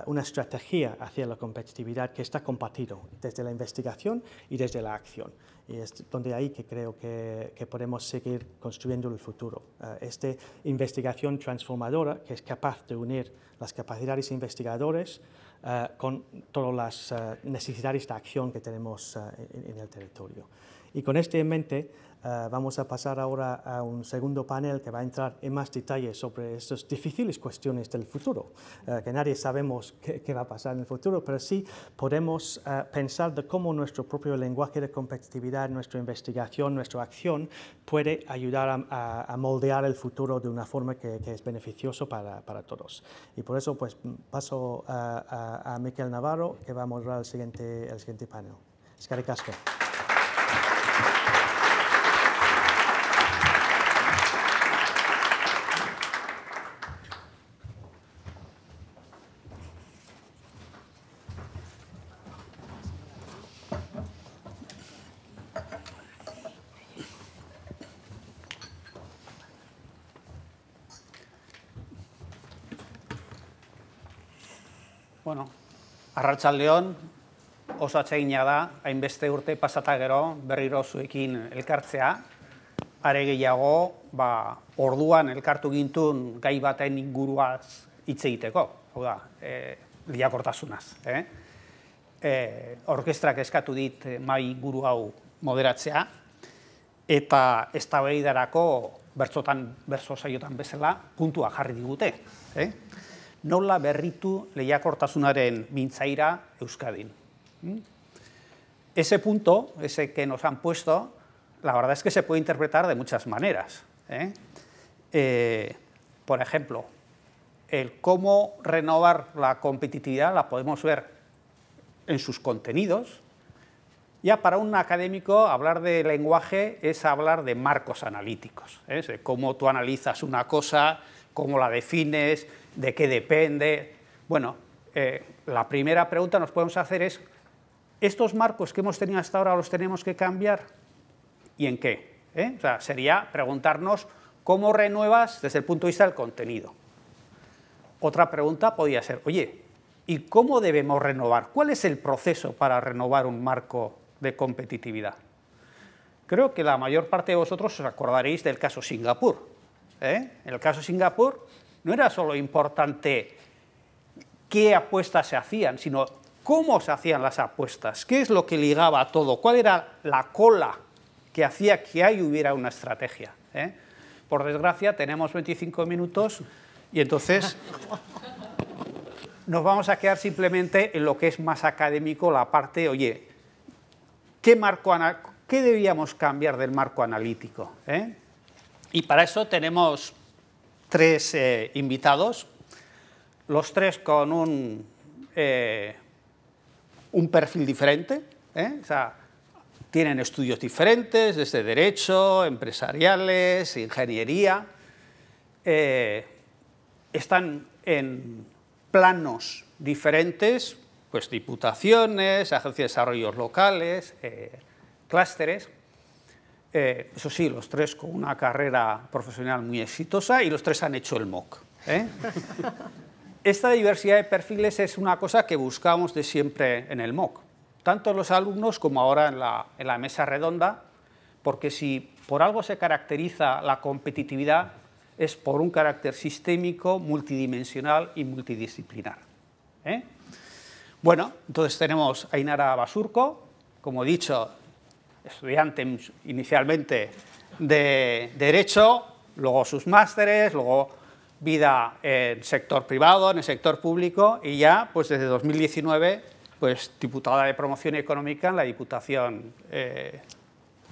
una estrategia hacia la competitividad que está compartido desde la investigación y desde la acción. Y es donde ahí que creo que, podemos seguir construyendo el futuro. Uh, esta investigación transformadora que es capaz de unir las capacidades investigadores eh, con todas las necesidades de acción que tenemos en, en el territorio. Y con esto en mente, eh, vamos a pasar ahora a un segundo panel que va a entrar en más detalles sobre estas difíciles cuestiones del futuro, eh, que nadie sabemos qué, va a pasar en el futuro, pero sí podemos eh, pensar de cómo nuestro propio lenguaje de competitividad, nuestra investigación, nuestra acción puede ayudar a, moldear el futuro de una forma que, es beneficioso para, todos. Y por eso pues paso a, a, Miquel Navarro, que va a mostrar el siguiente, el siguiente panel. Escaricasco. Bueno, arratsaldeon oso atsegina da, hainbeste urte pasata gero berriro zuekin elkartzea, are gehiago, ba, orduan elkartu gintun gai baten inguruaz hitz egiteko, hau da, e, liakortasunaz. Eh? E, orkestrak eskatu dit mai guru hau moderatzea, eta ez bertzotan, bertzo saiotan bezala, puntua jarri digute. Eh? Nola berritu lehiakortasunaren mintzaira Euskadin. ¿Mm? Ese punto, ese que nos han puesto, la verdad es que se puede interpretar de muchas maneras. ¿eh? Eh, por ejemplo, el cómo renovar la competitividad la podemos ver en sus contenidos. Ya para un académico hablar de lenguaje es hablar de marcos analíticos, ¿eh? cómo tú analizas una cosa, cómo la defines, de qué depende. Bueno, eh, la primera pregunta nos podemos hacer es, ¿estos marcos que hemos tenido hasta ahora los tenemos que cambiar? ¿Y en qué? ¿Eh? O sea, sería preguntarnos cómo renuevas desde el punto de vista del contenido. Otra pregunta podría ser, oye, ¿y cómo debemos renovar? ¿Cuál es el proceso para renovar un marco de competitividad? Creo que la mayor parte de vosotros os acordaréis del caso Singapur. ¿eh? En el caso Singapur, no era solo importante qué apuestas se hacían, sino cómo se hacían las apuestas, qué es lo que ligaba a todo, cuál era la cola que hacía que ahí hubiera una estrategia. ¿eh? Por desgracia, tenemos 25 minutos y entonces nos vamos a quedar simplemente en lo que es más académico, la parte, oye, ¿qué, marco, qué debíamos cambiar del marco analítico? Eh? Y para eso tenemos tres eh, invitados, los tres con un, eh, un perfil diferente, o sea, tienen estudios diferentes, desde derecho, empresariales, ingeniería, están en planos diferentes, pues diputaciones, agencias de desarrollos locales, eh, clústeres. Eh, eso sí, los tres con una carrera profesional muy exitosa y los tres han hecho el MOOC. ¿eh? <laughs> Esta diversidad de perfiles es una cosa que buscamos de siempre en el MOOC, tanto los alumnos como ahora en la, en la mesa redonda, porque si por algo se caracteriza la competitividad es por un carácter sistémico, multidimensional y multidisciplinar. ¿eh? Bueno, entonces tenemos a Inara Basurco, como he dicho, estudiante inicialmente de Derecho, luego sus másteres, luego vida en sector privado, en el sector público y ya pues desde 2019 pues diputada de promoción económica en la Diputación eh,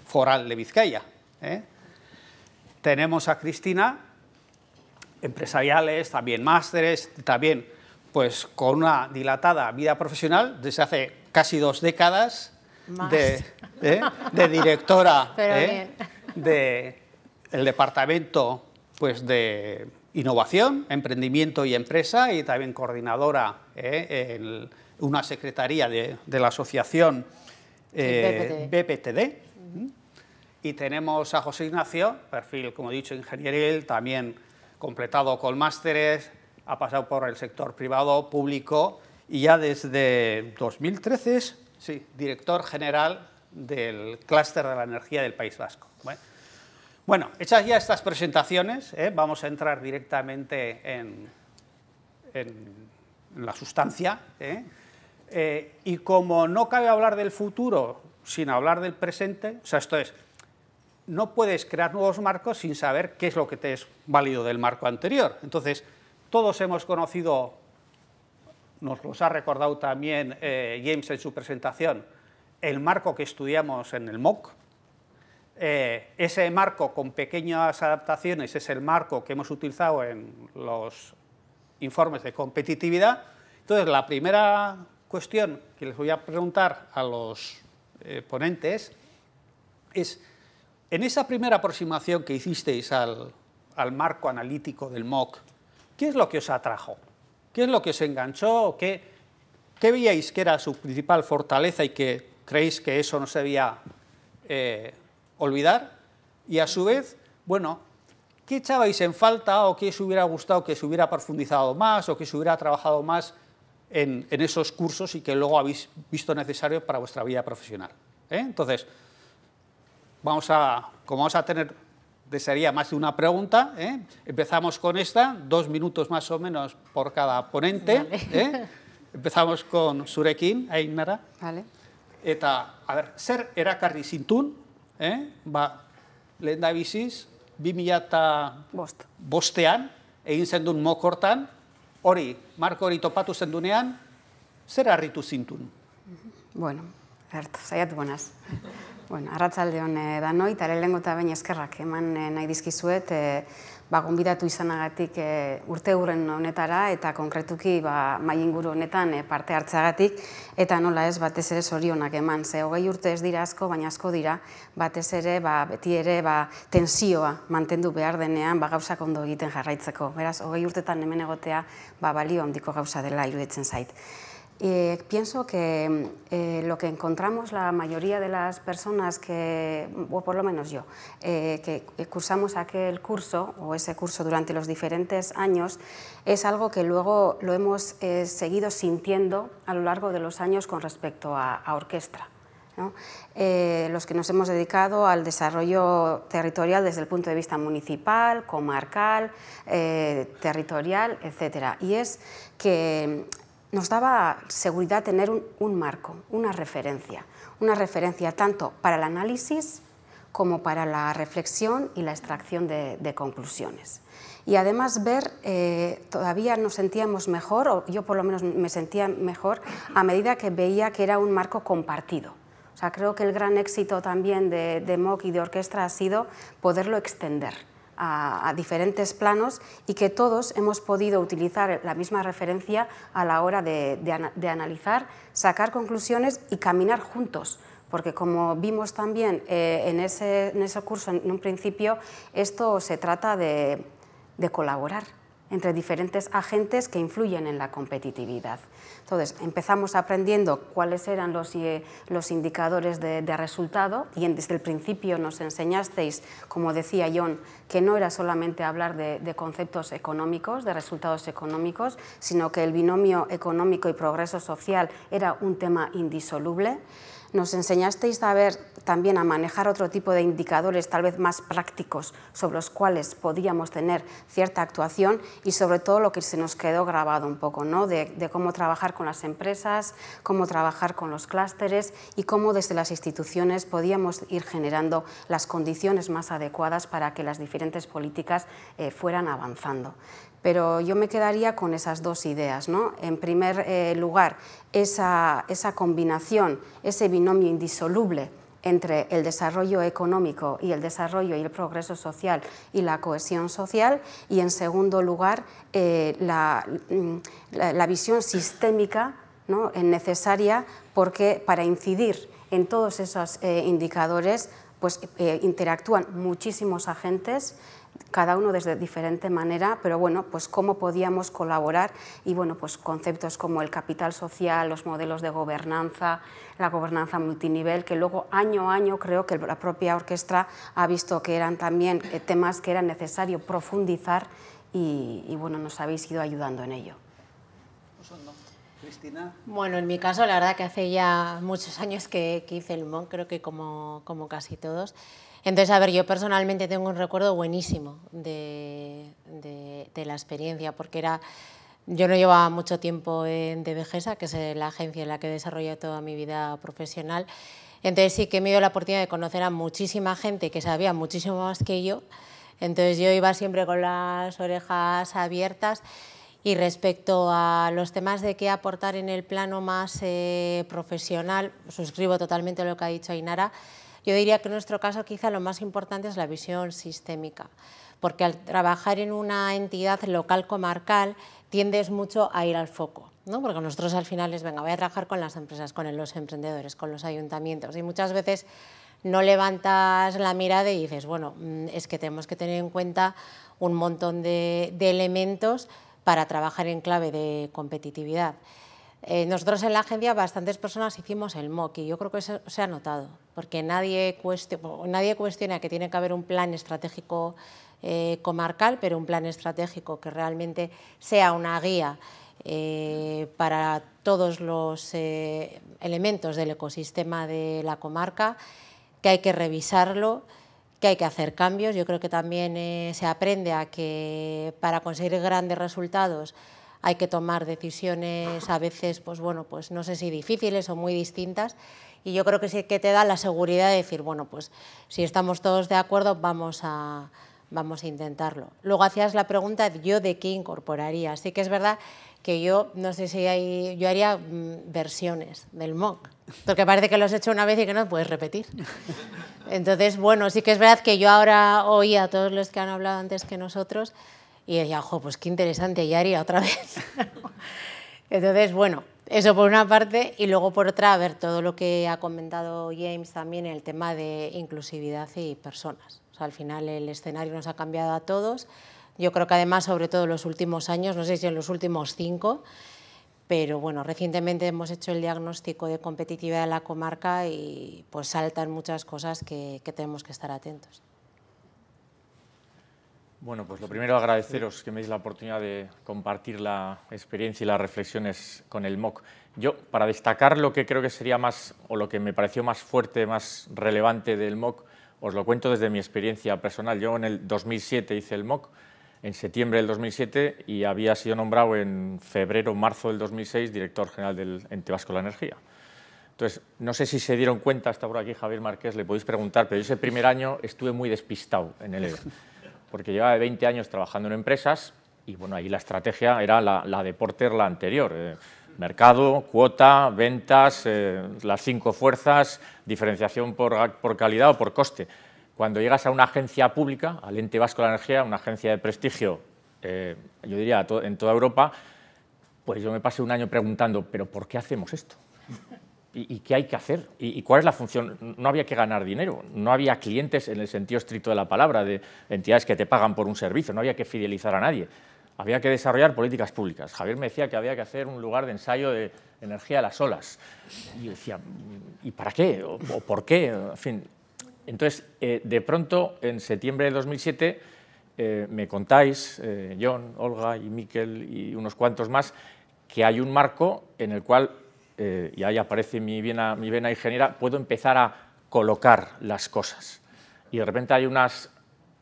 Foral de Vizcaya. ¿eh? Tenemos a Cristina, empresariales, también másteres, también pues con una dilatada vida profesional desde hace casi dos décadas de, ¿eh? de, directora <laughs> ¿eh? del departamento pues de innovación, emprendimiento y empresa y también coordinadora ¿eh? en una secretaría de, la asociación BPTD. Y tenemos a José Ignacio, perfil, como he dicho, ingenieril, también completado con másteres, ha pasado por el sector privado, público y ya desde 2013 es sí, director general del clúster de la energía del País Vasco. Bueno, hechas ya estas presentaciones, ¿eh? vamos a entrar directamente en, la sustancia. ¿eh? Eh, y como no cabe hablar del futuro sin hablar del presente, o sea, esto es, no puedes crear nuevos marcos sin saber qué es lo que te es válido del marco anterior. Entonces, todos hemos conocido, nos los ha recordado también eh, James en su presentación, el marco que estudiamos en el MOOC. Eh, ese marco con pequeñas adaptaciones es el marco que hemos utilizado en los informes de competitividad. Entonces, la primera cuestión que les voy a preguntar a los eh, ponentes es en esa primera aproximación que hicisteis al, marco analítico del MOOC, ¿qué es lo que os atrajo? ¿Qué es lo que os enganchó? ¿Qué, qué veíais que era su principal fortaleza y que creéis que eso no se debía eh, olvidar? Y a su vez, bueno, ¿qué echabais en falta o qué os hubiera gustado que se hubiera profundizado más o que se hubiera trabajado más en, esos cursos y que luego habéis visto necesario para vuestra vida profesional? ¿Eh? Entonces, Vamos a, como vamos a tener, desearía más de una pregunta, ¿eh? empezamos con esta, dos minutos más o menos por cada ponente. ¿eh? Empezamos con Surekin, Ainara. Vale. Eta, a ver, zer erakarri zintun, eh? ba, lehen da biziz, 2000 Bost. bostean, egin zendun mokortan, hori, marko hori topatu zendunean, zer harritu zintun? Bueno, zertu, saiatu bonaz. Bueno, arratzalde hon e, danoi, eta lehenko eta bain eskerrak eman e, nahi dizkizuet, e, ba, gonbidatu izanagatik e, urte hurren honetara, eta konkretuki ba, mai inguru honetan e, parte hartzagatik, eta nola ez batez ere zorionak eman, ze hogei urte ez dira asko, baina asko dira, batez ere, ba, beti ere, ba, tensioa mantendu behar denean, ba, gauzak ondo egiten jarraitzeko. Beraz, hogei urtetan hemen egotea, ba, balio handiko gauza dela iruditzen zait. Eh, pienso que eh, lo que encontramos la mayoría de las personas que, o por lo menos yo, eh, que cursamos aquel curso o ese curso durante los diferentes años, es algo que luego lo hemos seguido sintiendo a lo largo de los años con respecto a, orquesta. los que nos hemos dedicado al desarrollo territorial desde el punto de vista municipal, comarcal, territorial, etc. Y es que nos daba seguridad tener un, marco, una referencia, una referencia tanto para el análisis como para la reflexión y la extracción de, conclusiones. y además ver, eh, todavía nos sentíamos mejor, o yo por lo menos me sentía mejor, a medida que veía que era un marco compartido. O sea, creo que el gran éxito también de, de MOOC y de orquestra ha sido poderlo extender a, diferentes planos y que todos hemos podido utilizar la misma referencia a la hora de, de analizar, sacar conclusiones y caminar juntos. Porque como vimos también eh, en, ese, en, ese, curso en un principio, esto se trata de, de colaborar entre diferentes agentes que influyen en la competitividad. Entonces, empezamos aprendiendo cuáles eran los, eh, los indicadores de, resultado y desde el principio nos enseñasteis, como decía John, que no era solamente hablar de, conceptos económicos, de resultados económicos, sino que el binomio económico y progreso social era un tema indisoluble. Nos enseñasteis a ver también a manejar otro tipo de indicadores tal vez más prácticos sobre los cuales podíamos tener cierta actuación y sobre todo lo que se nos quedó grabado un poco, ¿no? de, cómo trabajar con las empresas, cómo trabajar con los clústeres y cómo desde las instituciones podíamos ir generando las condiciones más adecuadas para que las diferentes políticas eh, fueran avanzando pero yo me quedaría con esas dos ideas. ¿no? En primer eh, lugar, esa, esa combinación, ese binomio indisoluble entre el desarrollo económico y el desarrollo y el progreso social y la cohesión social y en segundo lugar eh, la, la, la, visión sistémica ¿no? necesaria porque para incidir en todos esos eh, indicadores pues, interactúan muchísimos agentes cada uno desde diferente manera, pero bueno, pues cómo podíamos colaborar y bueno, pues conceptos como el capital social, los modelos de gobernanza, la gobernanza multinivel, que luego año a año creo que la propia orquesta ha visto que eran también eh, temas que era necesario profundizar y, y bueno, nos habéis ido ayudando en ello. Cristina. Bueno, en mi caso, la verdad que hace ya muchos años que, que hice el MON, creo que como, como casi todos. Entonces, a ver, yo personalmente tengo un recuerdo buenísimo de, de, de la experiencia, porque era, yo no llevaba mucho tiempo en DBGESA, que es la agencia en la que he desarrollado toda mi vida profesional, entonces sí que me dio la oportunidad de conocer a muchísima gente que sabía muchísimo más que yo, entonces yo iba siempre con las orejas abiertas. Y respecto a los temas de qué aportar en el plano más eh, profesional, suscribo totalmente lo que ha dicho Ainara, yo diría que en nuestro caso quizá lo más importante es la visión sistémica, porque al trabajar en una entidad local comarcal tiendes mucho a ir al foco. ¿no? Porque nosotros al final es, venga, voy a trabajar con las empresas, con los emprendedores, con los ayuntamientos. Y muchas veces no levantas la mirada y dices, bueno, mm, es que tenemos que tener en cuenta un montón de, de elementos para trabajar en clave de competitividad. Eh, nosotros en la agencia bastantes personas hicimos el MOOC y yo creo que eso se ha notado, porque nadie, cuestiona, que tiene que haber un plan estratégico eh, comarcal, pero un plan estratégico que realmente sea una guía eh, para todos los elementos del ecosistema de la comarca, que hay que revisarlo, que hay que hacer cambios. Yo creo que también se aprende a que para conseguir grandes resultados hay que tomar decisiones a veces, pues bueno, pues no sé si difíciles o muy distintas. Y yo creo que sí que te da la seguridad de decir, bueno, pues si estamos todos de acuerdo, vamos a, vamos a intentarlo. Luego hacías la pregunta, yo de qué incorporaría. Sí que es verdad que yo, no sé si hay, yo haría mm, versiones del MOOC, porque parece que lo has hecho una vez y que no puedes repetir. <laughs> Entonces, bueno, sí que es verdad que yo ahora oí a todos los que han hablado antes que nosotros y decía, ojo, pues qué interesante, ya haría otra <laughs> vez. Entonces, bueno, eso por una parte, y luego por otra, a ver todo lo que ha comentado James también, el tema de inclusividad y personas. O sea, al final el escenario nos ha cambiado a todos. Yo creo que además, sobre todo en los últimos años, no sé si en los últimos cinco, pero bueno, recientemente hemos hecho el diagnóstico de competitividad de la comarca y pues saltan muchas cosas que, que tenemos que estar atentos. Bueno, pues lo primero agradeceros que me deis la oportunidad de compartir la experiencia y las reflexiones con el MOC. Yo, para destacar lo que creo que sería más, o lo que me pareció más fuerte, más relevante del MOC, os lo cuento desde mi experiencia personal. Yo en el 2007 hice el MOC, en septiembre del 2007, y había sido nombrado en febrero, marzo del 2006, director general del Ente Vasco de la Energía. Entonces, no sé si se dieron cuenta, está por aquí Javier Marqués, le podéis preguntar, pero yo ese primer año estuve muy despistado en el EVE porque llevaba 20 años trabajando en empresas y bueno, ahí la estrategia era la, de Porter, la anterior. Eh, mercado, cuota, ventas, eh, las cinco fuerzas, diferenciación por, por, calidad o por coste. Cuando llegas a una agencia pública, al Ente Vasco de la Energía, una agencia de prestigio, eh, yo diría en toda Europa, pues yo me pasé un año preguntando, ¿pero por qué hacemos esto? ¿Y, qué hay que hacer? ¿Y, ¿Y, cuál es la función? No había que ganar dinero, no había clientes en el sentido estricto de la palabra, de entidades que te pagan por un servicio, no había que fidelizar a nadie había que desarrollar políticas públicas. Javier me decía que había que hacer un lugar de ensayo de energía de las olas. Y yo decía, ¿y para qué? ¿O, por qué? En fin. Entonces, eh, de pronto, en septiembre de 2007, eh, me contáis, eh, John, Olga y Miquel y unos cuantos más, que hay un marco en el cual, y ahí aparece mi vena, mi vena ingeniera, puedo empezar a colocar las cosas. Y de repente hay unas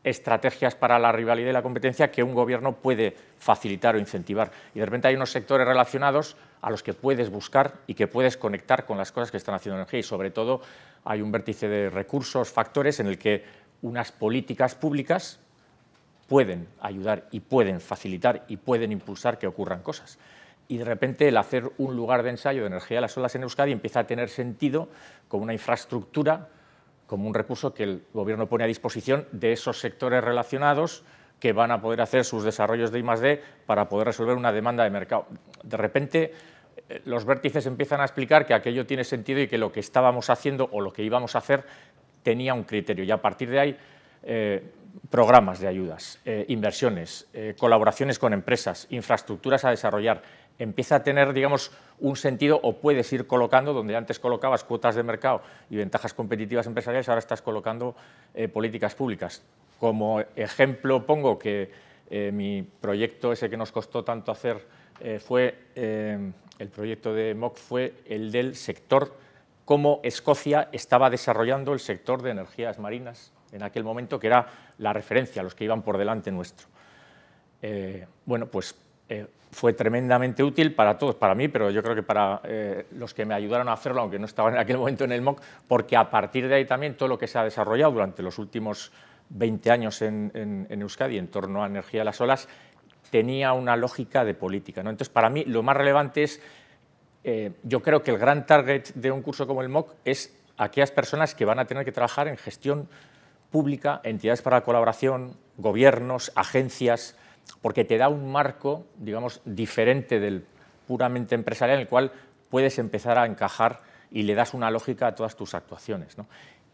estrategias para la rivalidad y la competencia que un gobierno puede facilitar o incentivar. Y de repente hay unos sectores relacionados a los que puedes buscar y que puedes conectar con las cosas que están haciendo energía. Y sobre todo hay un vértice de recursos, factores en el que unas políticas públicas pueden ayudar y pueden facilitar y pueden impulsar que ocurran cosas. Y de repente el hacer un lugar de ensayo de energía de las olas en Euskadi empieza a tener sentido como una infraestructura como un recurso que el Gobierno pone a disposición de esos sectores relacionados que van a poder hacer sus desarrollos de I+.D. para poder resolver una demanda de mercado. De repente, eh, los vértices empiezan a explicar que aquello tiene sentido y que lo que estábamos haciendo o lo que íbamos a hacer tenía un criterio. Y a partir de ahí, eh, programas de ayudas, eh, inversiones, colaboraciones con empresas, infraestructuras a desarrollar, empieza a tener, digamos, un sentido o puedes ir colocando, donde antes colocabas cuotas de mercado y ventajas competitivas empresariales, ahora estás colocando eh, políticas públicas. Como ejemplo pongo que eh, mi proyecto ese que nos costó tanto hacer eh, fue, el proyecto de MOC fue el del sector, cómo Escocia estaba desarrollando el sector de energías marinas en aquel momento, que era la referencia, los que iban por delante nuestro. bueno, pues fue tremendamente útil para todos, para mí, pero yo creo que para eh, los que me ayudaron a hacerlo, aunque no estaban en aquel <laughs> momento en el MOOC, porque a partir de ahí también todo lo que se ha desarrollado durante los últimos 20 años en, Euskadi en torno a energía de las olas tenía una lógica de política. ¿no? Entonces, para mí lo más relevante es, eh, yo creo que el gran target de un curso como el MOOC es aquellas personas que van a tener que trabajar en gestión pública, entidades para la colaboración, gobiernos, agencias, porque te da un marco, digamos, diferente del puramente empresarial en el cual puedes empezar a encajar y le das una lógica a todas tus actuaciones.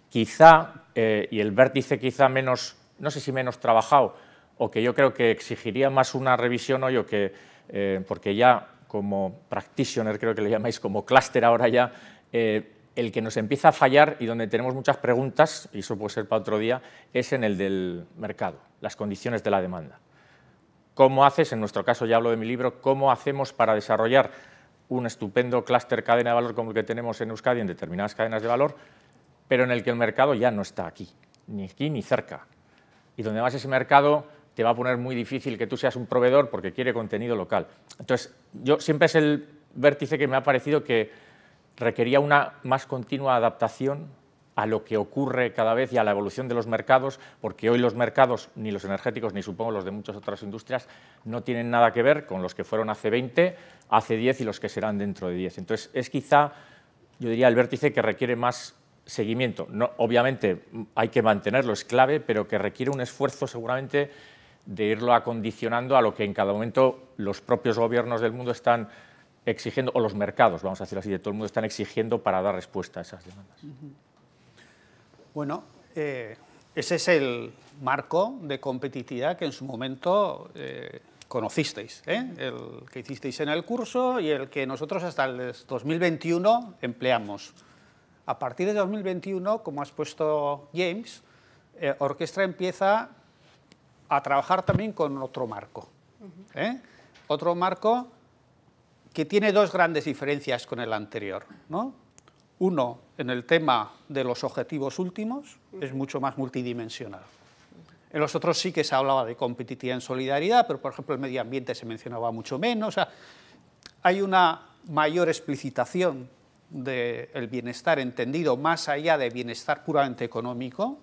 Quizá, eh, y el vértice quizá menos, no sé si menos trabajado, o que yo creo que exigiría más una revisión hoy, o que, eh, porque ya como practitioner, creo que le llamáis como clúster ahora ya, eh, el que nos empieza a fallar y donde tenemos muchas preguntas, y eso puede ser para otro día, es en el del mercado, las condiciones de la demanda. ¿Cómo haces, en nuestro caso ya hablo de mi libro, cómo hacemos para desarrollar un estupendo clúster cadena de valor como el que tenemos en Euskadi en determinadas cadenas de valor, pero en el que el mercado ya no está aquí, ni aquí ni cerca. Y donde más ese mercado te va a poner muy difícil que tú seas un proveedor porque quiere contenido local. Entonces, yo siempre es el vértice que me ha parecido que requería una más continua adaptación a lo que ocurre cada vez y a la evolución de los mercados, porque hoy los mercados, ni los energéticos, ni supongo los de muchas otras industrias, no tienen nada que ver con los que fueron hace 20, hace 10 y los que serán dentro de 10. Entonces, es quizá, yo diría, el vértice que requiere más seguimiento. Obviamente hay que mantenerlo, es clave, pero que requiere un esfuerzo seguramente de irlo acondicionando a lo que en cada momento los propios gobiernos del mundo están exigiendo, o los mercados, vamos a decir así, de todo el mundo están exigiendo para dar respuesta a esas demandas. Bueno, eh, ese es el marco de competitividad que en su momento eh, conocisteis, ¿eh? el que hicisteis en el curso y el que nosotros hasta el 2021 empleamos. A partir de 2021, como has puesto James, Orquestra empieza a trabajar también con otro marco. Otro marco que tiene dos grandes diferencias con el anterior. ¿no? Uno, en el tema de los objetivos últimos, es mucho más multidimensional. En los otros sí que se hablaba de competitividad en solidaridad, pero por ejemplo el medio ambiente se mencionaba mucho menos. hay una mayor explicitación del bienestar entendido más allá de bienestar puramente económico,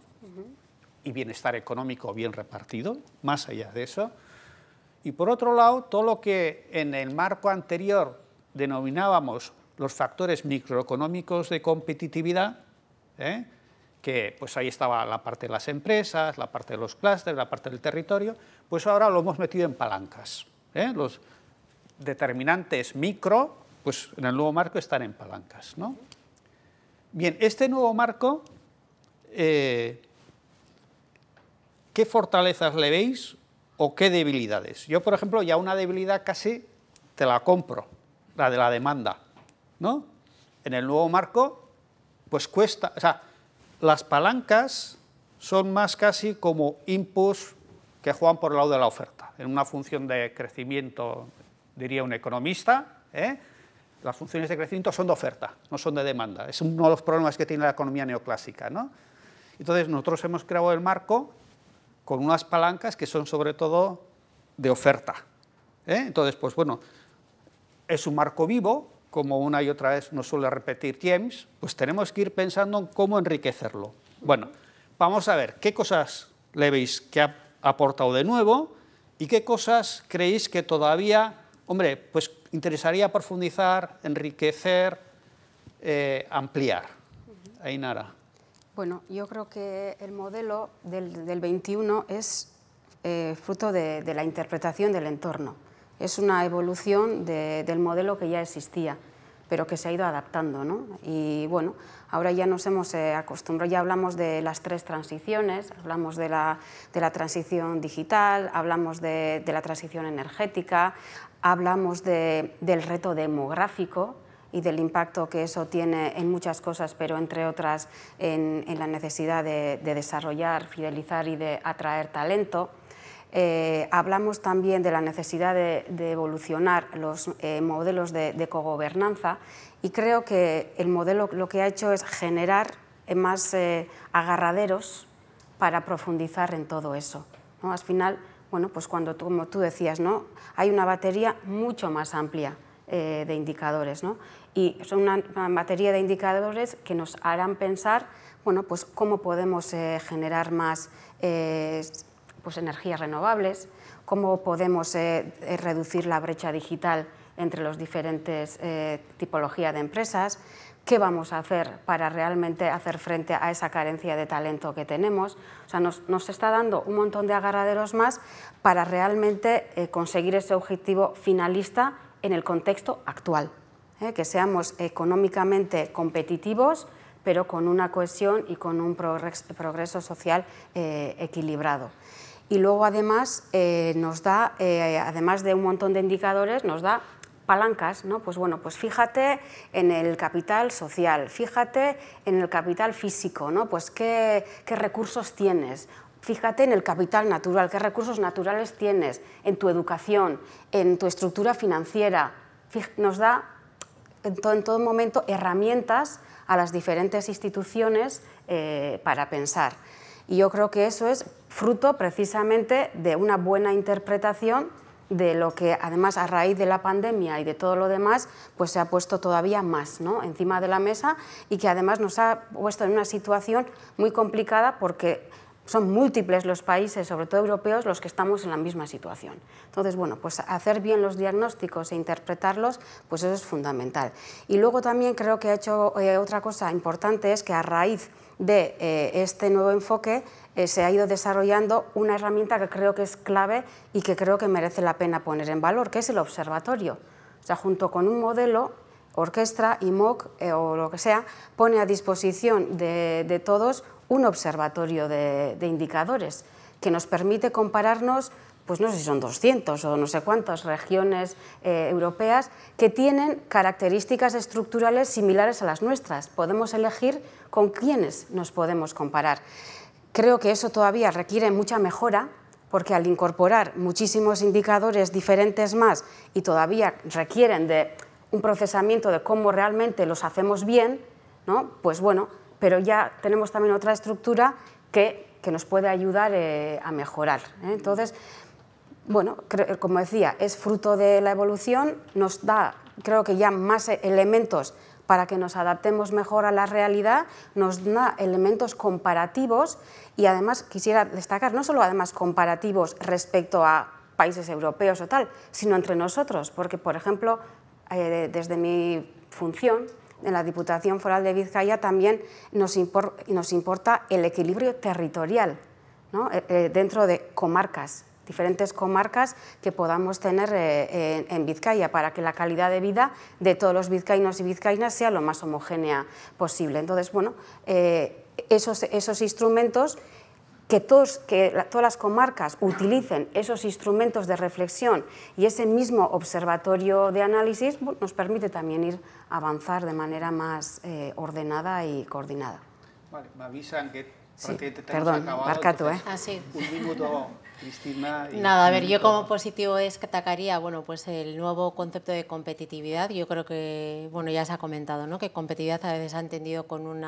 y bienestar económico bien repartido, más allá de eso. Y por otro lado, todo lo que en el marco anterior denominábamos los factores microeconómicos de competitividad, ¿eh? que pues ahí estaba la parte de las empresas, la parte de los clústeres, la parte del territorio, pues ahora lo hemos metido en palancas. ¿eh? Los determinantes micro, pues en el nuevo marco están en palancas. ¿no? Bien, este nuevo marco, eh, ¿qué fortalezas le veis o qué debilidades? Yo, por ejemplo, ya una debilidad casi te la compro, la de la demanda. ¿No? En el nuevo marco, pues cuesta, o sea, las palancas son más casi como inputs que juegan por el lado de la oferta. En una función de crecimiento, diría un economista, ¿eh? las funciones de crecimiento son de oferta, no son de demanda. Es uno de los problemas que tiene la economía neoclásica. ¿no? Entonces, nosotros hemos creado el marco con unas palancas que son sobre todo de oferta. ¿eh? Entonces, pues bueno, es un marco vivo, como una y otra vez nos suele repetir James, pues tenemos que ir pensando en cómo enriquecerlo. Bueno, vamos a ver qué cosas le veis que ha aportado de nuevo y qué cosas creéis que todavía, hombre, pues interesaría profundizar, enriquecer, eh, ampliar. Ainara. Bueno, yo creo que el modelo del, del 21 es eh, fruto de, de la interpretación del entorno es una evolución del modelo que ya existía, pero que se ha ido adaptando. ¿no? Y bueno, ahora ya nos hemos eh, acostumbrado, ya hablamos de las tres transiciones, hablamos de la, de la transición digital, hablamos de, la transición energética, hablamos de, del reto demográfico, y del impacto que eso tiene en muchas cosas, pero entre otras en, en la necesidad de, de desarrollar, fidelizar y de atraer talento. Eh, hablamos también de la necesidad de, de evolucionar los eh, modelos de, de, cogobernanza y creo que el modelo lo que ha hecho es generar más eh, agarraderos para profundizar en todo eso. ¿no? Al final, bueno, pues cuando tú, como tú decías, ¿no? hay una batería mucho más amplia eh, de indicadores ¿no? y son una, una, batería de indicadores que nos harán pensar bueno, pues cómo podemos eh, generar más pues, energías renovables, cómo podemos eh, eh, reducir la brecha digital entre las diferentes eh, tipologías de empresas, qué vamos a hacer para realmente hacer frente a esa carencia de talento que tenemos. O sea, nos, está dando un montón de agarraderos más para realmente conseguir ese objetivo finalista en el contexto actual, que seamos económicamente competitivos, pero con una cohesión y con un progreso, social equilibrado y luego además eh, nos da, eh, además de un montón de indicadores, nos da palancas, ¿no? Pues bueno, pues fíjate en el capital social, fíjate en el capital físico, ¿no? Pues qué, qué recursos tienes, fíjate en el capital natural, qué recursos naturales tienes, en tu educación, en tu estructura financiera. Nos da en todo, en todo momento herramientas a las diferentes instituciones eh, para pensar. Y yo creo que eso es fruto precisamente de una buena interpretación de lo que además a raíz de la pandemia y de todo lo demás, pues se ha puesto todavía más ¿no? encima de la mesa y que además nos ha puesto en una situación muy complicada porque son múltiples los países, sobre todo europeos, los que estamos en la misma situación. Entonces, bueno, pues hacer bien los diagnósticos e interpretarlos, pues eso es fundamental. Y luego también creo que ha hecho eh, otra cosa importante, es que a raíz de eh, este nuevo enfoque eh, se ha ido desarrollando una herramienta que creo que es clave y que creo que merece la pena poner en valor, que es el observatorio. O sea, junto con un modelo, orquestra, IMOC eh, o lo que sea, pone a disposición de, de todos un observatorio de, de indicadores que nos permite compararnos pues no sé si son 200 o no sé cuántas regiones eh, europeas que tienen características estructurales similares a las nuestras. Podemos elegir con quiénes nos podemos comparar. Creo que eso todavía requiere mucha mejora porque al incorporar muchísimos indicadores diferentes más y todavía requieren de un procesamiento de cómo realmente los hacemos bien, ¿no? pues bueno, pero ya tenemos también otra estructura que, que nos puede ayudar eh, a mejorar. ¿eh? Entonces, bueno, como decía, es fruto de la evolución, nos da, creo que ya más elementos para que nos adaptemos mejor a la realidad, nos da elementos comparativos y además quisiera destacar no solo además comparativos respecto a países europeos o tal, sino entre nosotros, porque por ejemplo, eh, desde mi función en la Diputación Foral de Vizcaya también nos, nos importa el equilibrio territorial eh, eh, dentro de comarcas diferentes comarcas que podamos tener eh, en, Vizcaya para que la calidad de vida de todos los vizcaínos y vizcaínas sea lo más homogénea posible. Entonces, bueno, eh, esos, esos instrumentos que, todos, que todas las comarcas utilicen esos instrumentos de reflexión y ese mismo observatorio de análisis nos permite también ir a avanzar de manera más eh, ordenada y coordinada. Vale, me avisan que Sí, perdón, Marcato, ¿eh? Ah, sí. Un minuto Cristina. Nada, a ver, yo como positivo atacaría, bueno, pues el nuevo concepto de competitividad. Yo creo que, bueno, ya se ha comentado, ¿no? Que competitividad a veces se ha entendido con un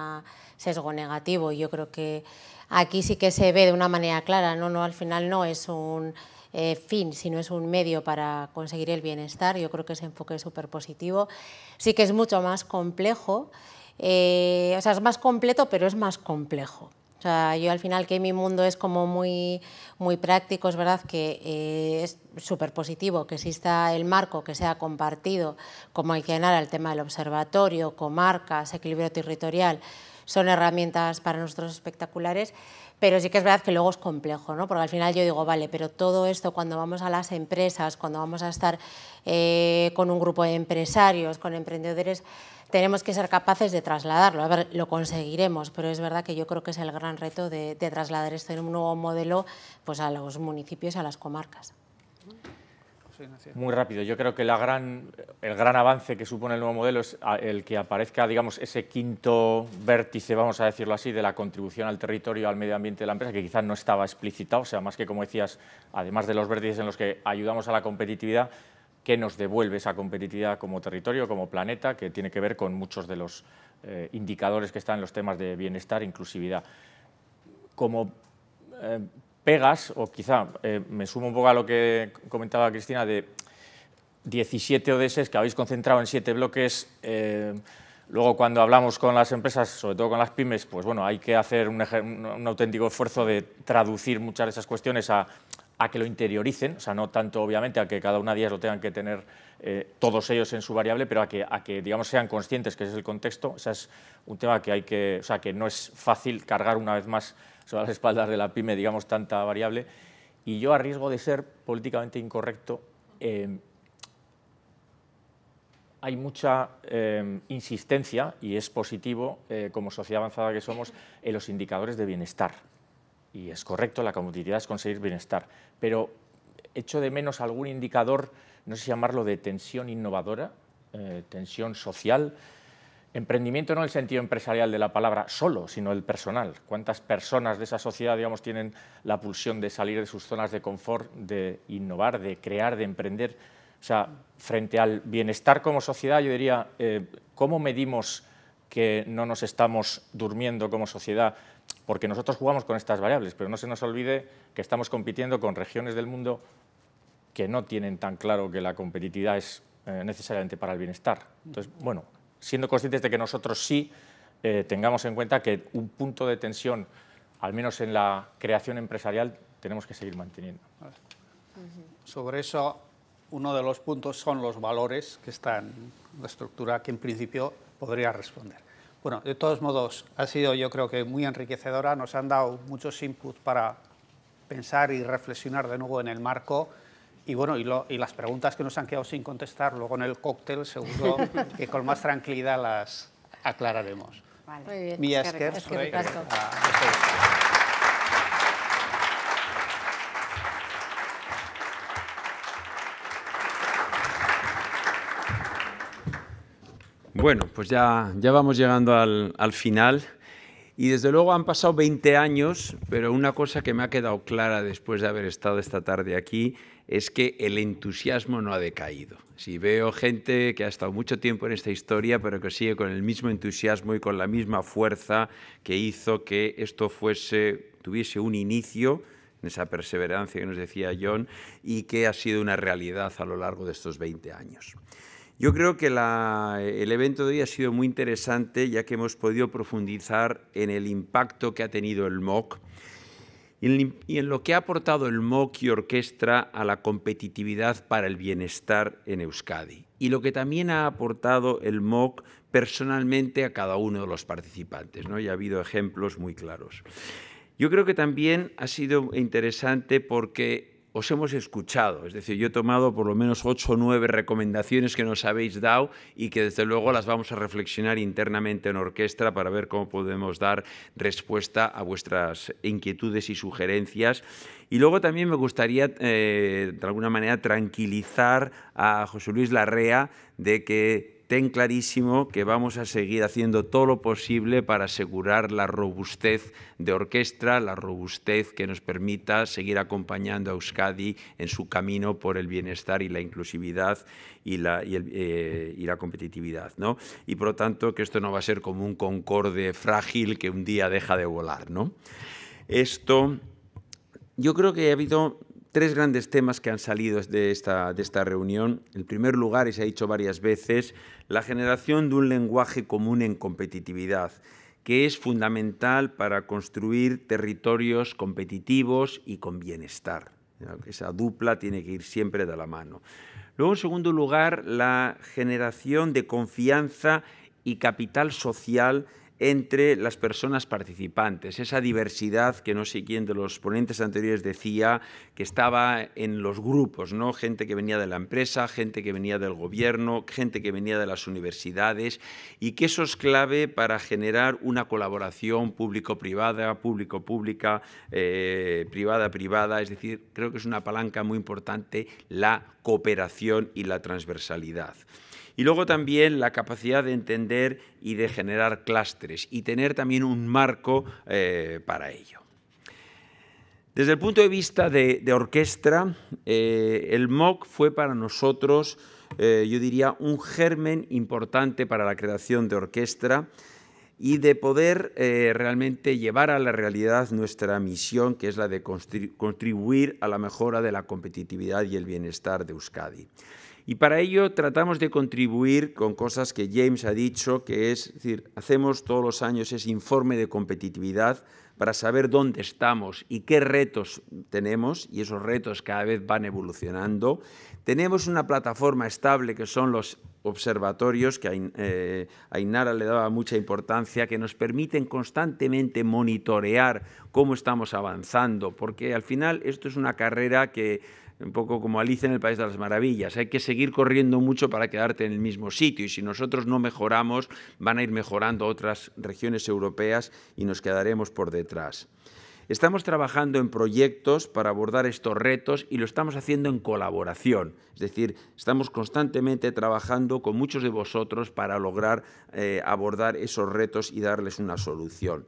sesgo negativo. Yo creo que aquí sí que se ve de una manera clara, ¿no? no al final no es un eh, fin, sino es un medio para conseguir el bienestar. Yo creo que ese enfoque es súper positivo. Sí que es mucho más complejo. Eh, o sea, es más completo, pero es más complejo. Sea, yo al final que mi mundo es como muy, muy práctico, es verdad que eh, es súper positivo que exista el marco que sea compartido, como adicional al tema del observatorio, comarcas, equilibrio territorial, son herramientas para nosotros espectaculares, pero sí que es verdad que luego es complejo, ¿no? porque al final yo digo, vale, pero todo esto cuando vamos a las empresas, cuando vamos a estar eh, con un grupo de empresarios, con emprendedores, tenemos que ser capaces de trasladarlo. A ver, lo conseguiremos, pero es verdad que yo creo que es el gran reto de, trasladar esto en un nuevo modelo pues, a los municipios y a las comarcas. Muy rápido. Yo creo que la gran, el gran avance que supone el nuevo modelo es el que aparezca, digamos, ese quinto vértice, vamos a decirlo así, de la contribución al territorio, al medio ambiente de la empresa, que quizás no estaba explicitado, o sea, más que como decías, además de los vértices en los que ayudamos a la competitividad, qué nos devuelve esa competitividad como territorio, como planeta, que tiene que ver con muchos de los eh, indicadores que están en los temas de bienestar e inclusividad. Como eh, pegas, o quizá eh, me sumo un poco a lo que comentaba Cristina, de 17 ODS que habéis concentrado en siete bloques, Luego, cuando hablamos con las empresas, sobre todo con las pymes, pues bueno, hay que hacer un, auténtico esfuerzo de traducir muchas de esas cuestiones a, a que lo interioricen, o sea, no tanto obviamente a que cada una de ellas lo tengan que tener eh, todos ellos en su variable, pero a que, a que digamos sean conscientes que ese es el contexto. O sea, es un tema que hay que, o sea, que no es fácil cargar una vez más <laughs> sobre las espaldas de la pyme, digamos, tanta variable. Y yo a riesgo de ser políticamente incorrecto, eh, hay mucha eh, insistencia, y es positivo, como sociedad avanzada que somos, en los indicadores de bienestar y es correcto, la competitividad es conseguir bienestar, pero echo de menos algún indicador, no sé llamarlo de tensión innovadora, eh, tensión social, emprendimiento no en el sentido empresarial de la palabra solo, sino el personal. ¿Cuántas personas de esa sociedad digamos, tienen la pulsión de salir de sus zonas de confort, de innovar, de crear, de emprender? O sea, frente al bienestar como sociedad, yo diría, eh, ¿cómo medimos que no nos estamos durmiendo como sociedad porque nosotros jugamos con estas variables, pero no se nos olvide que estamos compitiendo con regiones del mundo que no tienen tan claro que la competitividad es eh, necesariamente para el bienestar. Entonces, bueno, siendo conscientes de que nosotros sí eh, tengamos en cuenta que un punto de tensión, al menos en la creación empresarial, tenemos que seguir manteniendo. Sobre eso, uno de los puntos son los valores que están en la estructura que en principio podría responder. Bueno, de todos modos, ha sido yo creo que muy enriquecedora, nos han dado muchos inputs para pensar y reflexionar de nuevo en el marco y bueno, y, las preguntas que nos han quedado sin contestar luego en el cóctel, seguro <laughs> que con más tranquilidad las aclararemos. Vale. Muy bien. Bueno, pues ya, ya vamos llegando al, al final. Y desde luego han pasado 20 años, pero una cosa que me ha quedado clara después de haber estado esta tarde aquí es que el entusiasmo no ha decaído. Si veo gente que ha estado mucho tiempo en esta historia, pero que sigue con el mismo entusiasmo y con la misma fuerza que hizo que esto fuese, tuviese un inicio en esa perseverancia que nos decía John y que ha sido una realidad a lo largo de estos 20 años. Yo creo que el evento de hoy ha sido muy interesante ya que hemos podido profundizar en el impacto que ha tenido el MOOC y en lo que ha aportado el MOOC y orquestra a la competitividad para el bienestar en Euskadi y lo que también ha aportado el MOOC personalmente a cada uno de los participantes. ¿no? Y ha habido ejemplos muy claros. Yo creo que también ha sido interesante porque os hemos escuchado, es decir, yo he tomado por lo menos ocho o nueve recomendaciones que nos habéis dado y que desde luego las vamos a reflexionar internamente en orquesta para ver cómo podemos dar respuesta a vuestras inquietudes y sugerencias. Y luego también me gustaría, eh, de alguna manera, tranquilizar a José Luis Larrea de que ten clarísimo que vamos a seguir haciendo todo lo posible para asegurar la robustez de orquesta, la robustez que nos permita seguir acompañando a Euskadi en su camino por el bienestar y la inclusividad y la, eh, competitividad. ¿no? Y por lo tanto que esto no va a ser como un concorde frágil que un día deja de volar. ¿no? Esto, yo creo que ha habido tres grandes temas que han salido de esta, reunión. En primer lugar, y se ha dicho varias veces, la generación de un lenguaje común en competitividad, que es fundamental para construir territorios competitivos y con bienestar. Esa dupla tiene que ir siempre de la mano. Luego, en segundo lugar, la generación de confianza y capital social entre las personas participantes, esa diversidad que no sé quién de los ponentes anteriores decía que estaba en los grupos, ¿no? gente que venía de la empresa, gente que venía del gobierno, gente que venía de las universidades y que eso es clave para generar una colaboración público-privada, público-pública, eh, privada-privada, es decir, creo que es una palanca muy importante la cooperación y la transversalidad. Y luego también la capacidad de entender y de generar clústeres y tener también un marco eh, para ello. Desde el punto de vista de, orquesta, eh, el MOOC fue para nosotros, eh, yo diría, un germen importante para la creación de orquesta y de poder realmente llevar a la realidad nuestra misión, que es la de contribuir a la mejora de la competitividad y el bienestar de Euskadi. Y para ello tratamos de contribuir con cosas que James ha dicho, que es, decir, hacemos todos los años ese informe de competitividad para saber dónde estamos y qué retos tenemos, y esos retos cada vez van evolucionando. Tenemos una plataforma estable que son los observatorios, que a eh, Ainara le daba mucha importancia, que nos permiten constantemente monitorear cómo estamos avanzando, porque al final esto es una carrera que un poco como Alicia en el País de las Maravillas. Hay que seguir corriendo mucho para quedarte en el mismo sitio y si nosotros no mejoramos, van a ir mejorando otras regiones europeas y nos quedaremos por detrás. Estamos trabajando en proyectos para abordar estos retos y lo estamos haciendo en colaboración. Es decir, estamos constantemente trabajando con muchos de vosotros para lograr eh, abordar esos retos y darles una solución.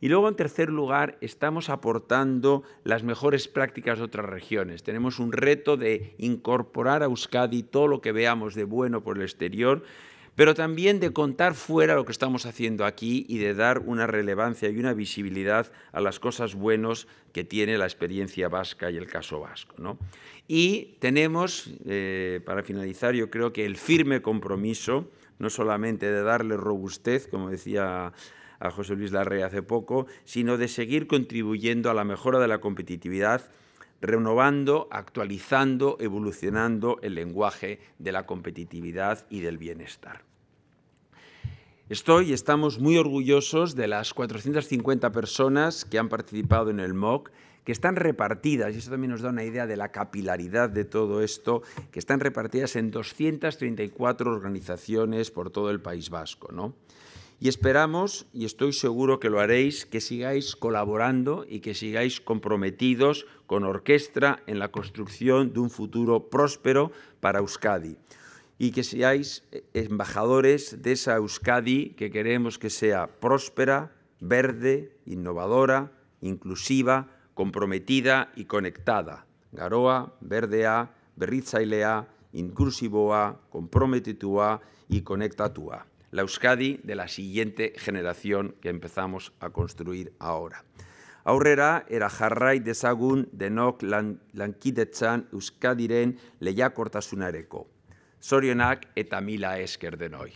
Y luego, en tercer lugar, estamos aportando las mejores prácticas de otras regiones. Tenemos un reto de incorporar a Euskadi todo lo que veamos de bueno por el exterior, pero también de contar fuera lo que estamos haciendo aquí y de dar una relevancia y una visibilidad a las cosas buenas que tiene la experiencia vasca y el caso vasco. Y tenemos, eh, para finalizar, yo creo que el firme compromiso, no solamente de darle robustez, como decía a José Luis Larrea hace poco, sino de seguir contribuyendo a la mejora de la competitividad, renovando, actualizando, evolucionando el lenguaje de la competitividad y del bienestar. Estoy y estamos muy orgullosos de las 450 personas que han participado en el MOOC, que están repartidas, y eso también nos da una idea de la capilaridad de todo esto, que están repartidas en 234 organizaciones por todo el País Vasco. ¿no? Y esperamos, y estoy seguro que lo haréis, que sigáis colaborando y que sigáis comprometidos con Orquestra en la construcción de un futuro próspero para Euskadi. Y que seáis embajadores de esa Euskadi que queremos que sea próspera, verde, innovadora, inclusiva, comprometida y conectada. Garoa, verdea, berritzailea, inclusiboa, comprometitua y conectatua la Euskadi de la siguiente generación que empezamos a construir ahora. Aurrera era jarrai dezagun denok lan, lankidetzan Euskadiren lehiakortasunareko. Sorionak eta Mila Esker de Noy.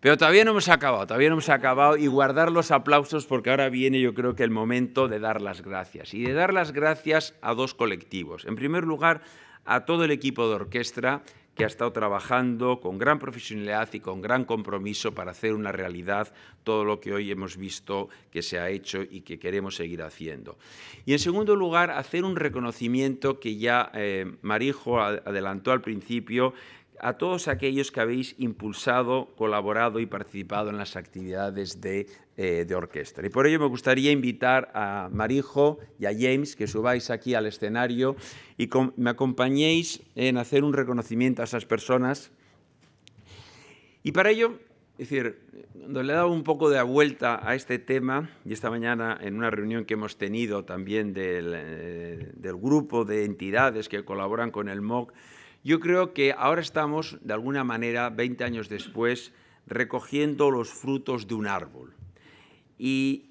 Pero todavía no hemos acabado, todavía no hemos acabado y guardar los aplausos porque ahora viene yo creo que el momento de dar las gracias. Y de dar las gracias a dos colectivos. En primer lugar, a todo el equipo de orquesta que ha estado trabajando con gran profesionalidad y con gran compromiso para hacer una realidad todo lo que hoy hemos visto que se ha hecho y que queremos seguir haciendo. Y en segundo lugar, hacer un reconocimiento que ya eh, Marijo adelantó al principio, a todos aquellos que habéis impulsado, colaborado y participado en las actividades de, eh, de, orquesta. Y por ello me gustaría invitar a Marijo y a James que subáis aquí al escenario y me acompañéis en hacer un reconocimiento a esas personas. Y para ello, es decir, cuando le he dado un poco de vuelta a este tema, y esta mañana en una reunión que hemos tenido también del, eh, del grupo de entidades que colaboran con el MOC, yo creo que ahora estamos, de alguna manera, 20 años después, recogiendo los frutos de un árbol. Y,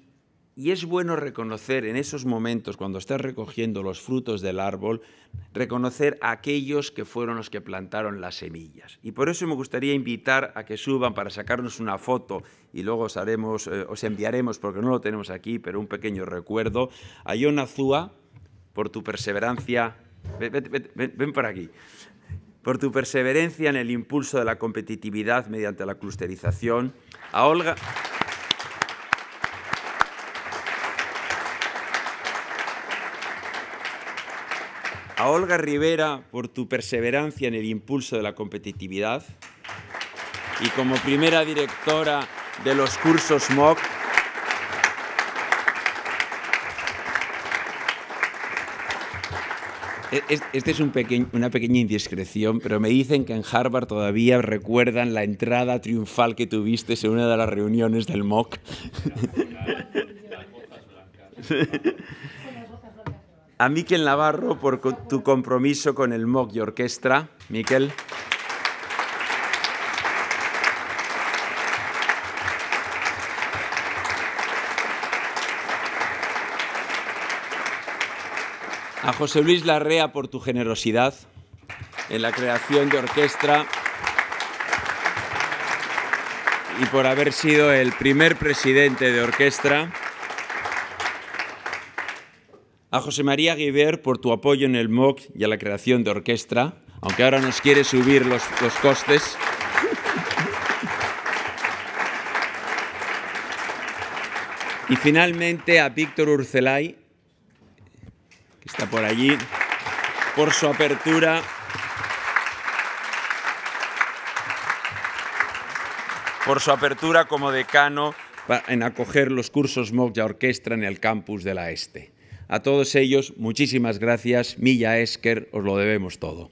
es bueno reconocer en esos momentos, cuando estás recogiendo los frutos del árbol, reconocer a aquellos que fueron los que plantaron las semillas. Y por eso me gustaría invitar a que suban para sacarnos una foto y luego os, haremos, eh, os enviaremos, porque no lo tenemos aquí, pero un pequeño recuerdo, a John Azúa por tu perseverancia. Ven, ven por aquí por tu perseverancia en el impulso de la competitividad mediante la clusterización. A Olga. A Olga Rivera por tu perseverancia en el impulso de la competitividad y como primera directora de los cursos MOOC Esta es un una pequeña indiscreción, pero me dicen que en Harvard todavía recuerdan la entrada triunfal que tuviste en una de las reuniones del MOOC. <laughs> A Miquel Navarro por tu compromiso con el MOOC y orquestra. Miquel. A José Luis Larrea por tu generosidad en la creación de orquesta y por haber sido el primer presidente de orquesta. A José María Guiber por tu apoyo en el MOOC y a la creación de orquesta, aunque ahora nos quiere subir los, los costes. Y finalmente a Víctor Urcelay está por allí, por su apertura. por su apertura como decano en acoger los cursos MOOC y orquestra en el campus de la Este. A todos ellos, muchísimas gracias. Milla Esker, os lo debemos todo.